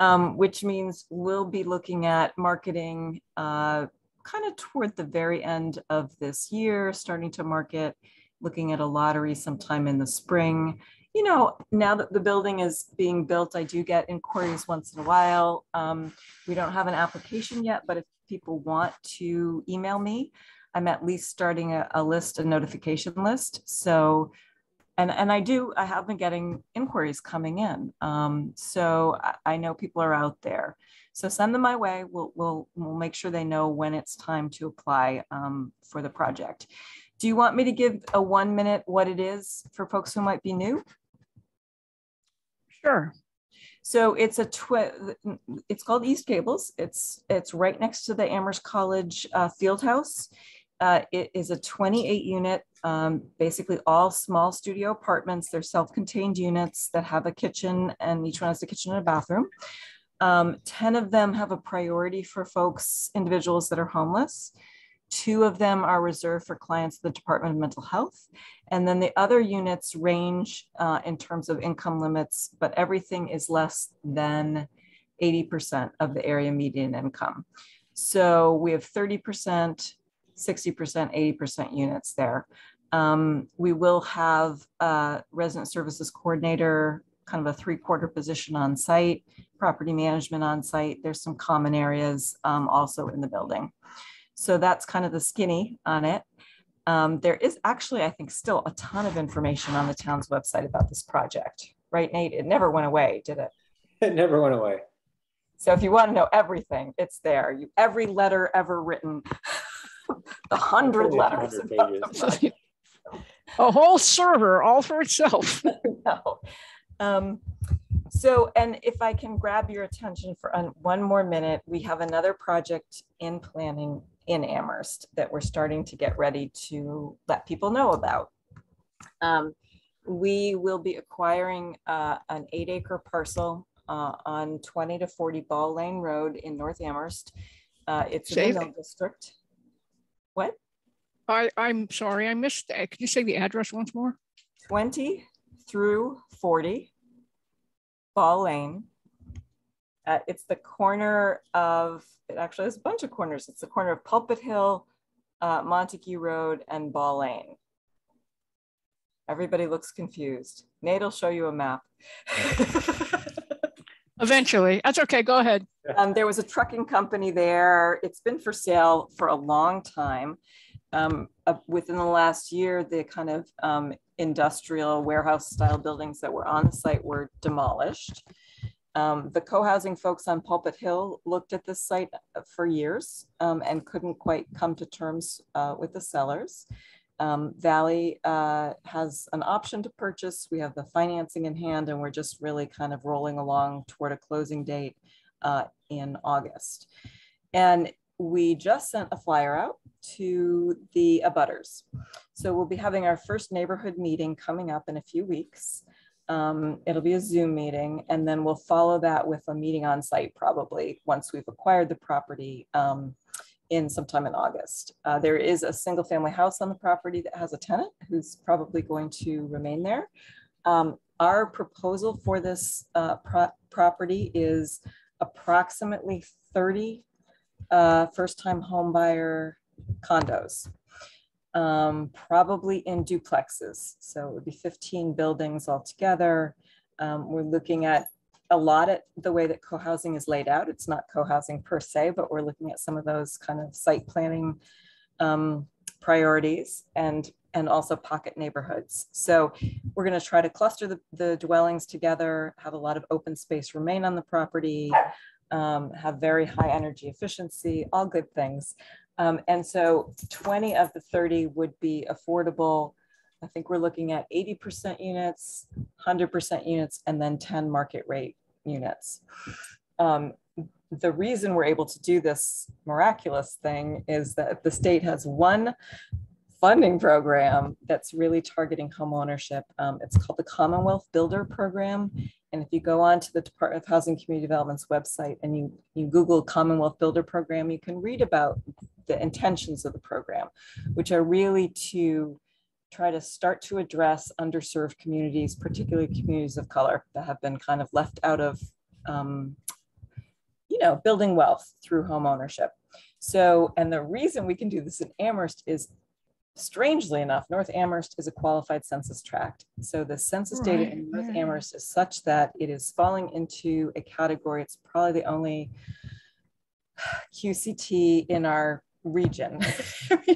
um, which means we'll be looking at marketing uh, kind of toward the very end of this year, starting to market, looking at a lottery sometime in the spring. You know, now that the building is being built, I do get inquiries once in a while. Um, we don't have an application yet, but if people want to email me, I'm at least starting a, a list, a notification list. So and and I do I have been getting inquiries coming in. Um, so I, I, know people are out there. So send them my way. We'll we'll we'll make sure they know when it's time to apply um, for the project. Do you want me to give a one minute what it is for folks who might be new? Sure. So it's a twi- it's called East Gables. It's it's right next to the Amherst College uh, field house. Uh, it is a 28 unit, um, basically all small studio apartments. They're self-contained units that have a kitchen and each one has a kitchen and a bathroom. Um, 10 of them have a priority for folks, individuals that are homeless. Two of them are reserved for clients of the Department of Mental Health. And then the other units range uh, in terms of income limits, but everything is less than 80% of the area median income. So we have 30%, 60%, 80% units there. Um, we will have a resident services coordinator, kind of a three quarter position on site, property management on site. There's some common areas um, also in the building. So that's kind of the skinny on it. Um, there is actually, I think, still a ton of information on the town's website about this project, right, Nate? It never went away, did it? It never went away. So if you want to know everything, it's there. You, every letter ever written *laughs* the hundred letters. *laughs* a whole server all for itself. *laughs* no. Um, so, and if I can grab your attention for one more minute, we have another project in planning in Amherst that we're starting to get ready to let people know about. Um, we will be acquiring uh, an eight acre parcel uh, on 20 to 40 Ball Lane Road in North Amherst. Uh, it's in the Mill District. What? I, I'm sorry, I missed that. Could you say the address once more? 20 through 40 Ball Lane. Uh, it's the corner of, it actually has a bunch of corners. It's the corner of Pulpit Hill, uh, Montague Road, and Ball Lane. Everybody looks confused. Nate will show you a map. *laughs* Eventually. That's okay. Go ahead. Um, there was a trucking company there. It's been for sale for a long time. Um, uh, within the last year, the kind of um, industrial warehouse style buildings that were on the site were demolished. Um, the co-housing folks on Pulpit Hill looked at this site for years um, and couldn't quite come to terms uh, with the sellers. Um, Valley uh, has an option to purchase. We have the financing in hand and we're just really kind of rolling along toward a closing date uh, in August. And we just sent a flyer out to the abutters. So we'll be having our first neighborhood meeting coming up in a few weeks. Um, it'll be a Zoom meeting, and then we'll follow that with a meeting on site probably once we've acquired the property um, in sometime in August. Uh, there is a single family house on the property that has a tenant who's probably going to remain there. Um, our proposal for this uh, pro property is approximately 30 uh, first time home buyer condos um, probably in duplexes. So it would be 15 buildings altogether. Um, we're looking at a lot at the way that co-housing is laid out. It's not co-housing per se, but we're looking at some of those kind of site planning um, priorities and and also pocket neighborhoods. So we're going to try to cluster the, the dwellings together, have a lot of open space remain on the property, um, have very high energy efficiency, all good things. Um, and so 20 of the 30 would be affordable. I think we're looking at 80% units, 100% units, and then 10 market rate units. Um, the reason we're able to do this miraculous thing is that the state has one funding program that's really targeting home ownership. Um, it's called the Commonwealth Builder Program. And if you go on to the Department of Housing Community Development's website and you, you Google Commonwealth Builder Program, you can read about the intentions of the program, which are really to try to start to address underserved communities, particularly communities of color that have been kind of left out of, um, you know, building wealth through home ownership. So, and the reason we can do this in Amherst is strangely enough, North Amherst is a qualified census tract. So the census right. data in North Amherst is such that it is falling into a category. It's probably the only QCT in our region. *laughs*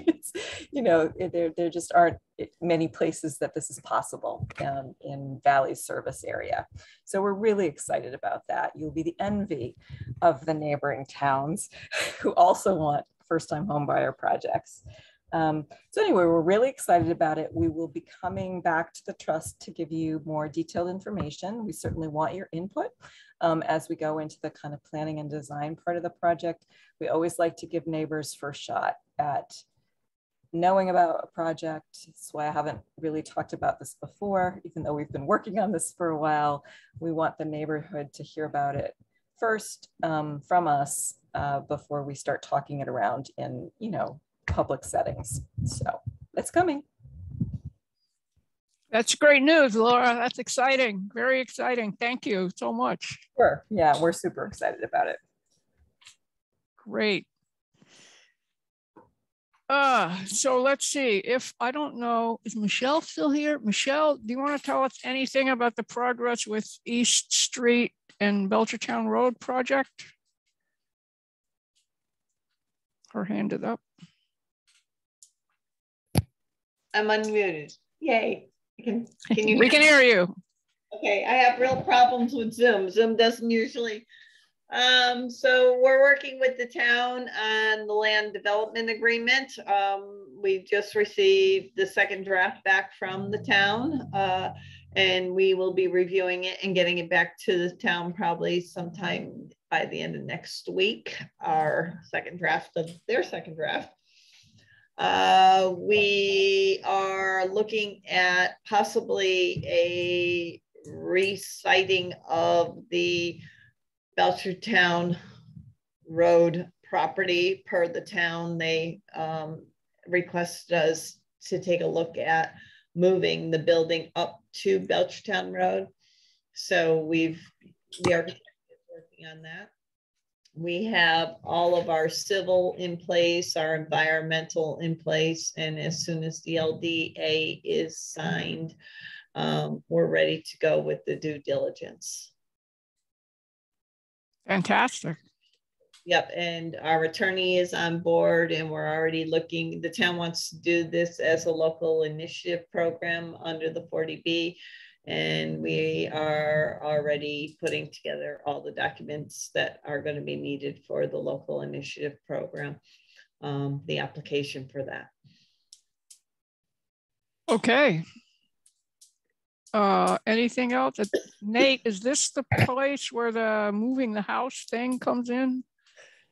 you know, there, there just aren't many places that this is possible um, in Valley service area. So we're really excited about that. You'll be the envy of the neighboring towns *laughs* who also want first time homebuyer projects. Um, so anyway, we're really excited about it. We will be coming back to the trust to give you more detailed information. We certainly want your input um, as we go into the kind of planning and design part of the project. We always like to give neighbors first shot at knowing about a project. That's why I haven't really talked about this before, even though we've been working on this for a while. We want the neighborhood to hear about it first um, from us uh, before we start talking it around in, you know, public settings. So it's coming. That's great news, Laura. That's exciting. Very exciting. Thank you so much. Sure. Yeah, we're super excited about it. Great. Uh, so let's see if I don't know, is Michelle still here? Michelle, do you want to tell us anything about the progress with East Street and Belchertown Road project? Her hand is up. I'm unmuted. Yay. Can, can you we can hear you. Okay, I have real problems with Zoom. Zoom doesn't usually. Um, so we're working with the town on the land development agreement. Um, we just received the second draft back from the town uh, and we will be reviewing it and getting it back to the town probably sometime by the end of next week, our second draft of their second draft. Uh, we are looking at possibly a reciting of the Belchertown Road property per the town. They um, requested us to take a look at moving the building up to Belchertown Road. So we've, we are working on that we have all of our civil in place, our environmental in place, and as soon as the LDA is signed, um, we're ready to go with the due diligence. Fantastic. Yep, and our attorney is on board and we're already looking, the town wants to do this as a local initiative program under the 40B And we are already putting together all the documents that are going to be needed for the local initiative program, um, the application for that. Okay. Uh, anything else? Nate, is this the place where the moving the house thing comes in?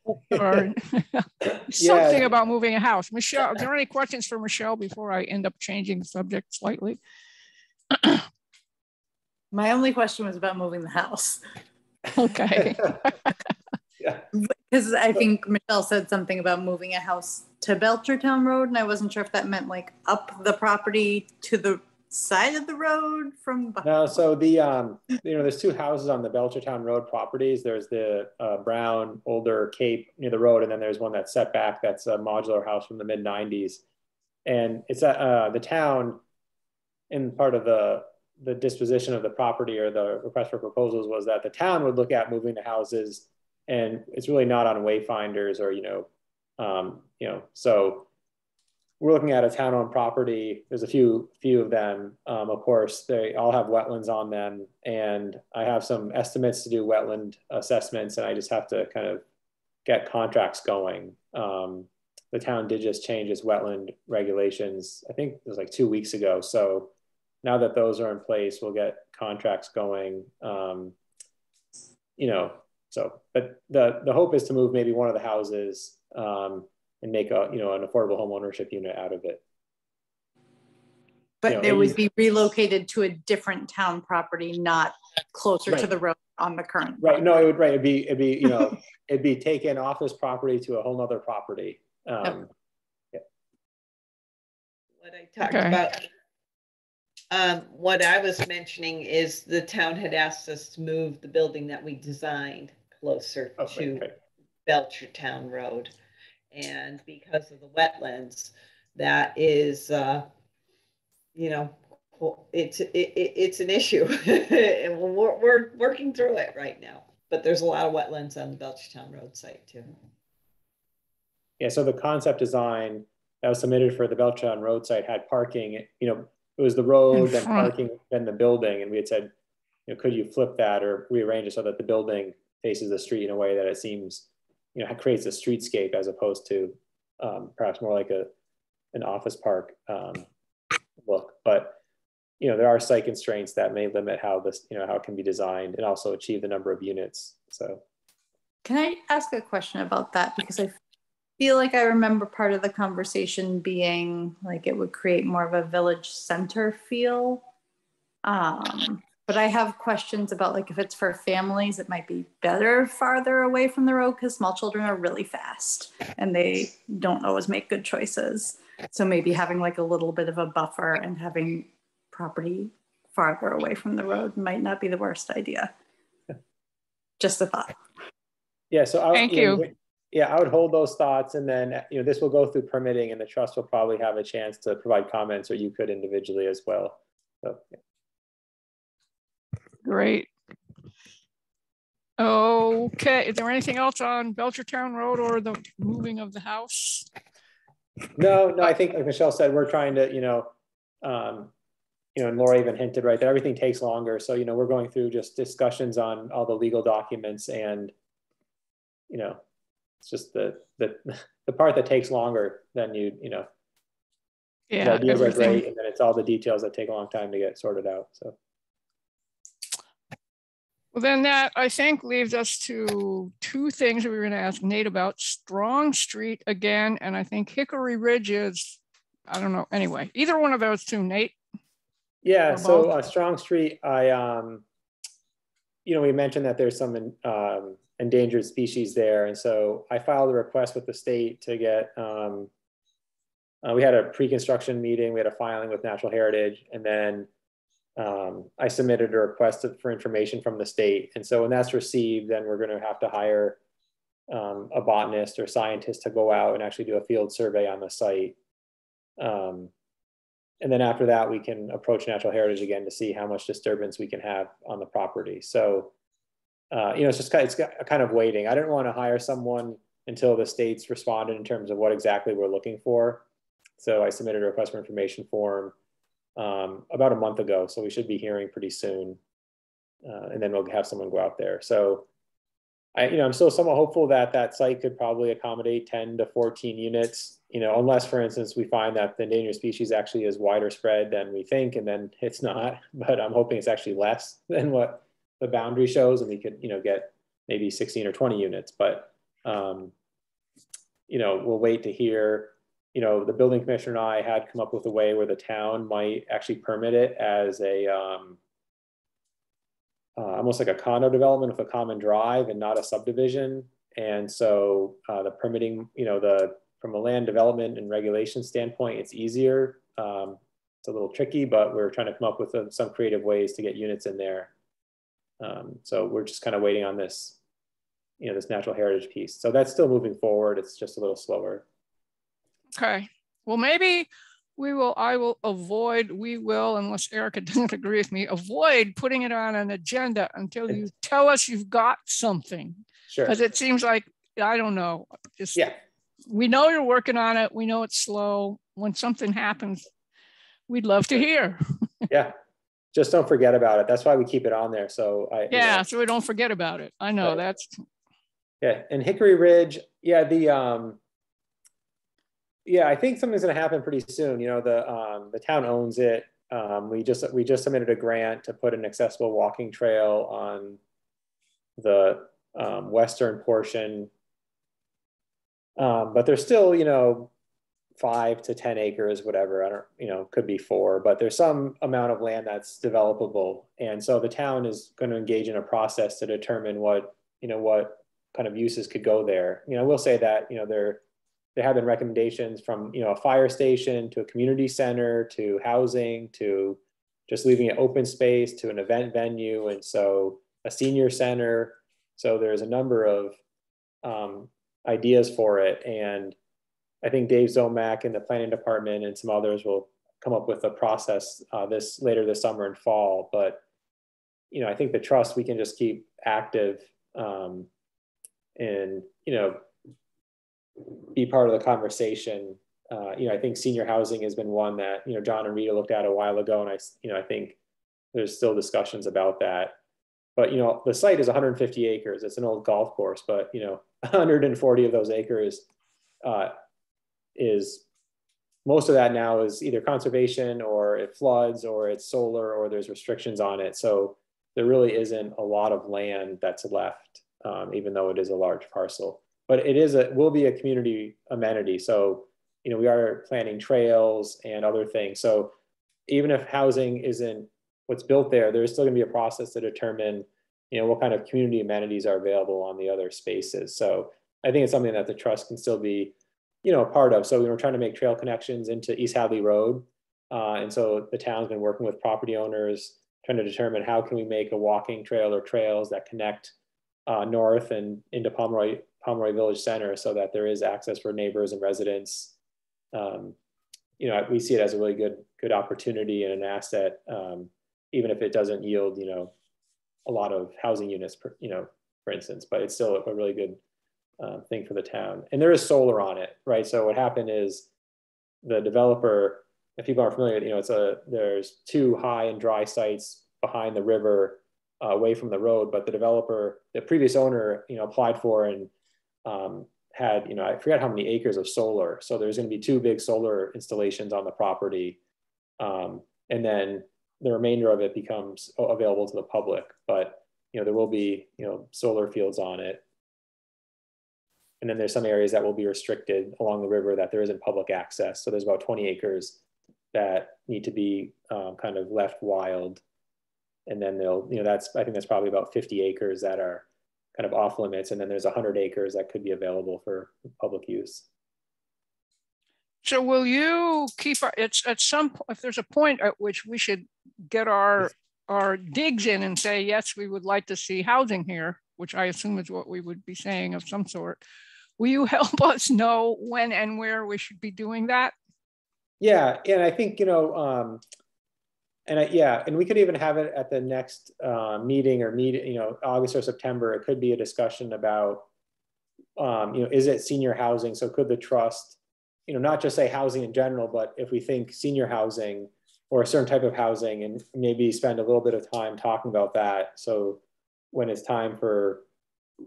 or *laughs* *laughs* something yeah. about moving a house. Michelle, are there any questions for Michelle before I end up changing the subject slightly? *clears throat* My only question was about moving the house. *laughs* Okay. *laughs* yeah. Because I think Michelle said something about moving a house to Belchertown Road, and I wasn't sure if that meant like up the property to the side of the road from no so the um you know there's two houses on the belchertown road properties there's the uh, brown older cape near the road and then there's one that's set back that's a modular house from the mid 90s and it's at uh, the town in part of the the disposition of the property or the request for proposals was that the town would look at moving the houses and it's really not on wayfinders or you know um, you know so we're looking at a town-owned property. There's a few few of them. Um, of course, they all have wetlands on them, and I have some estimates to do wetland assessments, and I just have to kind of get contracts going. Um, the town did just change its wetland regulations. I think it was like two weeks ago. So now that those are in place, we'll get contracts going. Um, you know, so but the the hope is to move maybe one of the houses. Um, and make a you know an affordable home ownership unit out of it. But you know, they would be relocated to a different town property, not closer right. to the road on the current. Right. No, it would right. It'd be it'd be you know *laughs* it'd be taken off this property to a whole other property. Um, yeah. What I talked okay. about. Um, what I was mentioning is the town had asked us to move the building that we designed closer oh, to right, right. Belchertown Road and because of the wetlands, that is, uh, you know, it's it, it's an issue, *laughs* and we're, we're working through it right now. But there's a lot of wetlands on the Belchertown Road site too. Yeah, so the concept design that was submitted for the Belchertown Road site had parking. You know, it was the road, then parking, then the building, and we had said, you know, could you flip that or rearrange it so that the building faces the street in a way that it seems you know creates a streetscape as opposed to um, perhaps more like a an office park um, look. But you know there are site constraints that may limit how this you know how it can be designed and also achieve the number of units. So, can I ask a question about that because I feel like I remember part of the conversation being like it would create more of a village center feel. Um, but I have questions about like if it's for families, it might be better farther away from the road because small children are really fast and they don't always make good choices. So maybe having like a little bit of a buffer and having property farther away from the road might not be the worst idea. Just a thought. Yeah. So I, thank you. Know, yeah, I would hold those thoughts, and then you know this will go through permitting, and the trust will probably have a chance to provide comments, or you could individually as well. So. Yeah. Great. Okay, is there anything else on Belchertown Road or the moving of the house? No, no, I think like Michelle said, we're trying to, you know, um, you know, and Laura even hinted right that everything takes longer. So, you know, we're going through just discussions on all the legal documents and, you know, it's just the, the, the part that takes longer than you, you know, yeah, the ideas are great. And then it's all the details that take a long time to get sorted out. So. Well, then that I think leaves us to two things that we were going to ask Nate about Strong Street again. And I think Hickory Ridge is, I don't know. Anyway, either one of those two, Nate. Yeah. So uh, Strong Street, I, um, you know, we mentioned that there's some um, endangered species there. And so I filed a request with the state to get, um, uh, we had a pre-construction meeting, we had a filing with Natural Heritage, and then um, I submitted a request for information from the state. And so when that's received, then we're going to have to hire um, a botanist or scientist to go out and actually do a field survey on the site. Um, and then after that, we can approach natural heritage again to see how much disturbance we can have on the property. So, uh, you know, it's just kind—it's kind of waiting. I didn't want to hire someone until the states responded in terms of what exactly we're looking for. So I submitted a request for information form um, about a month ago. So we should be hearing pretty soon. Uh, and then we'll have someone go out there. So I, you know, I'm still somewhat hopeful that that site could probably accommodate 10 to 14 units, you know, unless, for instance, we find that the endangered species actually is wider spread than we think, and then it's not. *laughs* But I'm hoping it's actually less than what the boundary shows, and we could, you know, get maybe 16 or 20 units. But, um, you know, we'll wait to hear. You know, the building commissioner and I had come up with a way where the town might actually permit it as a um, uh, almost like a condo development with a common drive and not a subdivision. And so uh, the permitting, you know, the from a land development and regulation standpoint, it's easier. Um, it's a little tricky, but we're trying to come up with some creative ways to get units in there. Um, so we're just kind of waiting on this, you know, this natural heritage piece. So that's still moving forward. It's just a little slower. Okay. Well, maybe we will, I will avoid, we will, unless Erica *laughs* doesn't agree with me, avoid putting it on an agenda until you tell us you've got something. Sure. Because it seems like, I don't know, just, yeah. we know you're working on it. We know it's slow. When something happens, we'd love to hear. *laughs* yeah. Just don't forget about it. That's why we keep it on there. So I, yeah, you know, so we don't forget about it. I know right. that's. Yeah. And Hickory Ridge, yeah, the, um, yeah, I think something's going to happen pretty soon. You know, the um, the town owns it. Um, we just we just submitted a grant to put an accessible walking trail on the um, western portion, um, but there's still you know five to ten acres, whatever. I don't you know could be four, but there's some amount of land that's developable, and so the town is going to engage in a process to determine what you know what kind of uses could go there. You know, we'll say that you know they're there have been recommendations from you know a fire station to a community center to housing to just leaving it open space to an event venue and so a senior center so there's a number of um, ideas for it and i think dave ziomek in the planning department and some others will come up with a process uh, this later this summer and fall but you know i think the trust we can just keep active um, and you know be part of the conversation. Uh, you know, I think senior housing has been one that you know John and Rita looked at a while ago, and I you know I think there's still discussions about that. But you know, the site is 150 acres. It's an old golf course, but you know, *laughs* 140 of those acres uh, is most of that now is either conservation or it floods or it's solar or there's restrictions on it. So there really isn't a lot of land that's left, um, even though it is a large parcel but it is a will be a community amenity. So you know we are planning trails and other things. So even if housing isn't what's built there, there's still going to be a process to determine you know what kind of community amenities are available on the other spaces. So I think it's something that the trust can still be you know a part of. So we we're trying to make trail connections into East Hadley Road, uh, and so the town's been working with property owners trying to determine how can we make a walking trail or trails that connect uh, north and into Pomeroy Pomeroy Village Center so that there is access for neighbors and residents. Um, you know, we see it as a really good good opportunity and an asset, um, even if it doesn't yield, you know, a lot of housing units, per, you know, for instance, but it's still a really good uh, thing for the town. And there is solar on it, right? So what happened is the developer, if people aren't familiar, you know, it's a there's two high and dry sites behind the river, uh, away from the road, but the developer, the previous owner, you know, applied for and um, had, you know, I forget how many acres of solar. So there's going to be two big solar installations on the property. Um, and then the remainder of it becomes available to the public. But, you know, there will be, you know, solar fields on it. And then there's some areas that will be restricted along the river that there isn't public access. So there's about 20 acres that need to be um, kind of left wild. And then they'll, you know, that's, I think that's probably about 50 acres that are kind of off limits, and then there's 100 acres that could be available for public use. So will you keep our, it's at some point if there's a point at which we should get our our digs in and say yes we would like to see housing here, which I assume is what we would be saying of some sort. Will you *laughs* help us know when and where we should be doing that? Yeah, and I think you know um, and I, yeah, and we could even have it at the next uh, meeting or meet, you know, August or September. It could be a discussion about, um, you know, is it senior housing? So could the trust, you know, not just say housing in general, but if we think senior housing, or a certain type of housing and maybe spend a little bit of time talking about that. So when it's time for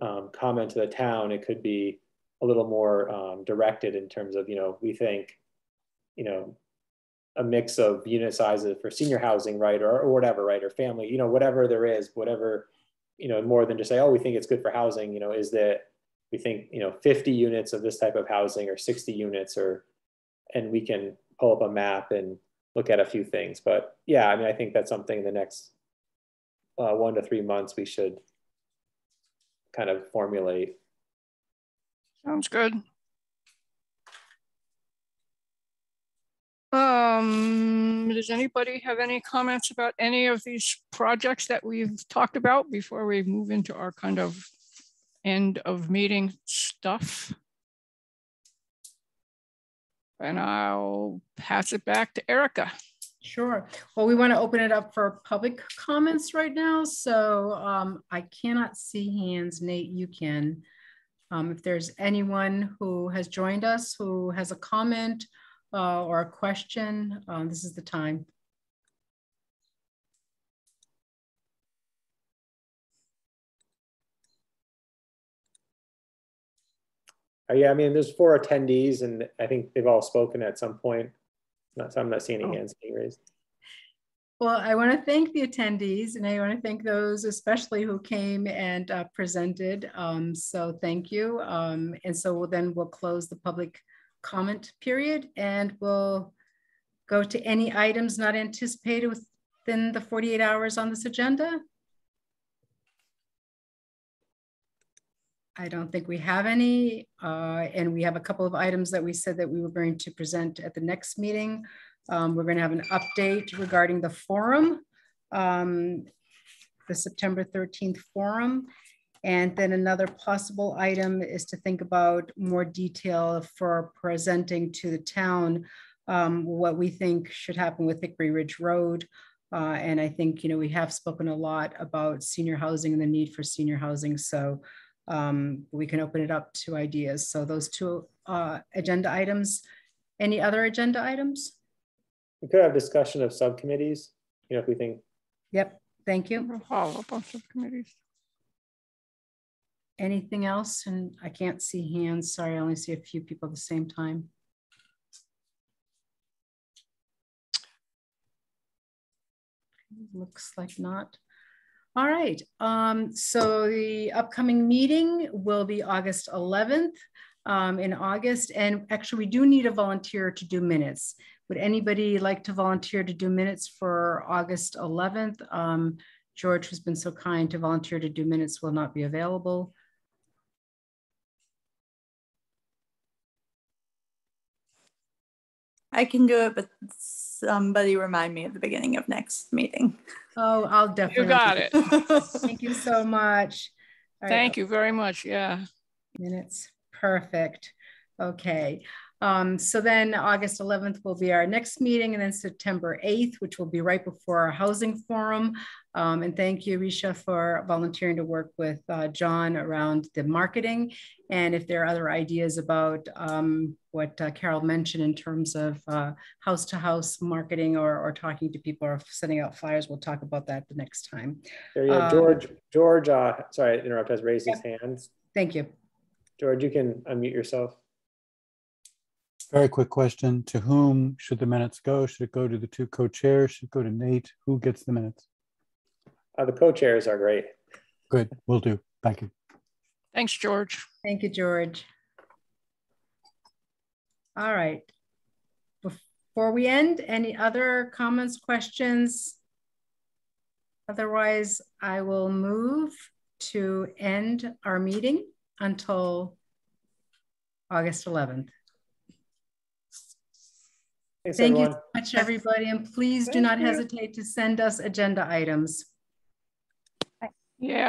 um, comment to the town, it could be a little more um, directed in terms of, you know, we think, you know, a mix of unit sizes for senior housing, right, or, or whatever, right, or family, you know, whatever there is, whatever, you know, more than just say, oh, we think it's good for housing, you know, is that we think, you know, 50 units of this type of housing or 60 units or, and we can pull up a map and look at a few things. But yeah, I mean, I think that's something in the next uh, one to three months we should kind of formulate. Sounds good. Um, does anybody have any comments about any of these projects that we've talked about before we move into our kind of end of meeting stuff? And I'll pass it back to Erica. Sure. Well, we want to open it up for public comments right now. So um, I cannot see hands. Nate, you can. Um, if there's anyone who has joined us who has a comment uh, or a question, um, this is the time. Uh, yeah, I mean, there's four attendees, and I think they've all spoken at some point. Not, so I'm not seeing any oh. hands being raised. Well, I want to thank the attendees, and I want to thank those especially who came and uh, presented. Um, so thank you. Um, and so we'll, then we'll close the public comment period, and we'll go to any items not anticipated within the 48 hours on this agenda. I don't think we have any. Uh, and we have a couple of items that we said that we were going to present at the next meeting. Um, we're going to have an update regarding the forum, um, the September 13th forum. And then another possible item is to think about more detail for presenting to the town um, what we think should happen with Hickory Ridge Road. Uh, and I think, you know, we have spoken a lot about senior housing and the need for senior housing. So um, we can open it up to ideas. So those two uh, agenda items. Any other agenda items? We could have discussion of subcommittees, you know, if we think. Yep, thank you. Follow up on subcommittees. Anything else? And I can't see hands. Sorry, I only see a few people at the same time. Looks like not. All right. Um, so the upcoming meeting will be August 11th um, in August. And actually, we do need a volunteer to do minutes. Would anybody like to volunteer to do minutes for August 11th? Um, George, who's been so kind to volunteer to do minutes, will not be available. I can do it, but somebody remind me at the beginning of next meeting. Oh, I'll definitely. You got it. *laughs* Thank you so much. All Thank right. you very much. Yeah. Minutes. Perfect. Okay. Um, so then August 11th will be our next meeting and then September 8th, which will be right before our housing forum. Um, and thank you, Risha, for volunteering to work with uh, John around the marketing. And if there are other ideas about um, what uh, Carol mentioned in terms of uh, house to house marketing or, or talking to people or sending out flyers, we'll talk about that the next time. There you go. Um, George, George, uh, sorry, interrupt, has raised yeah. his hands. Thank you. George, you can unmute yourself. Very quick question. To whom should the minutes go? Should it go to the two co-chairs? Should it go to Nate? Who gets the minutes? Uh, the co-chairs are great. Good, will do. Thank you. Thanks, George. Thank you, George. All right. Before we end, any other comments, questions? Otherwise, I will move to end our meeting until August 11th. Thanks, Thank everyone. you so much, everybody. And please Thank do not you. hesitate to send us agenda items. Yeah.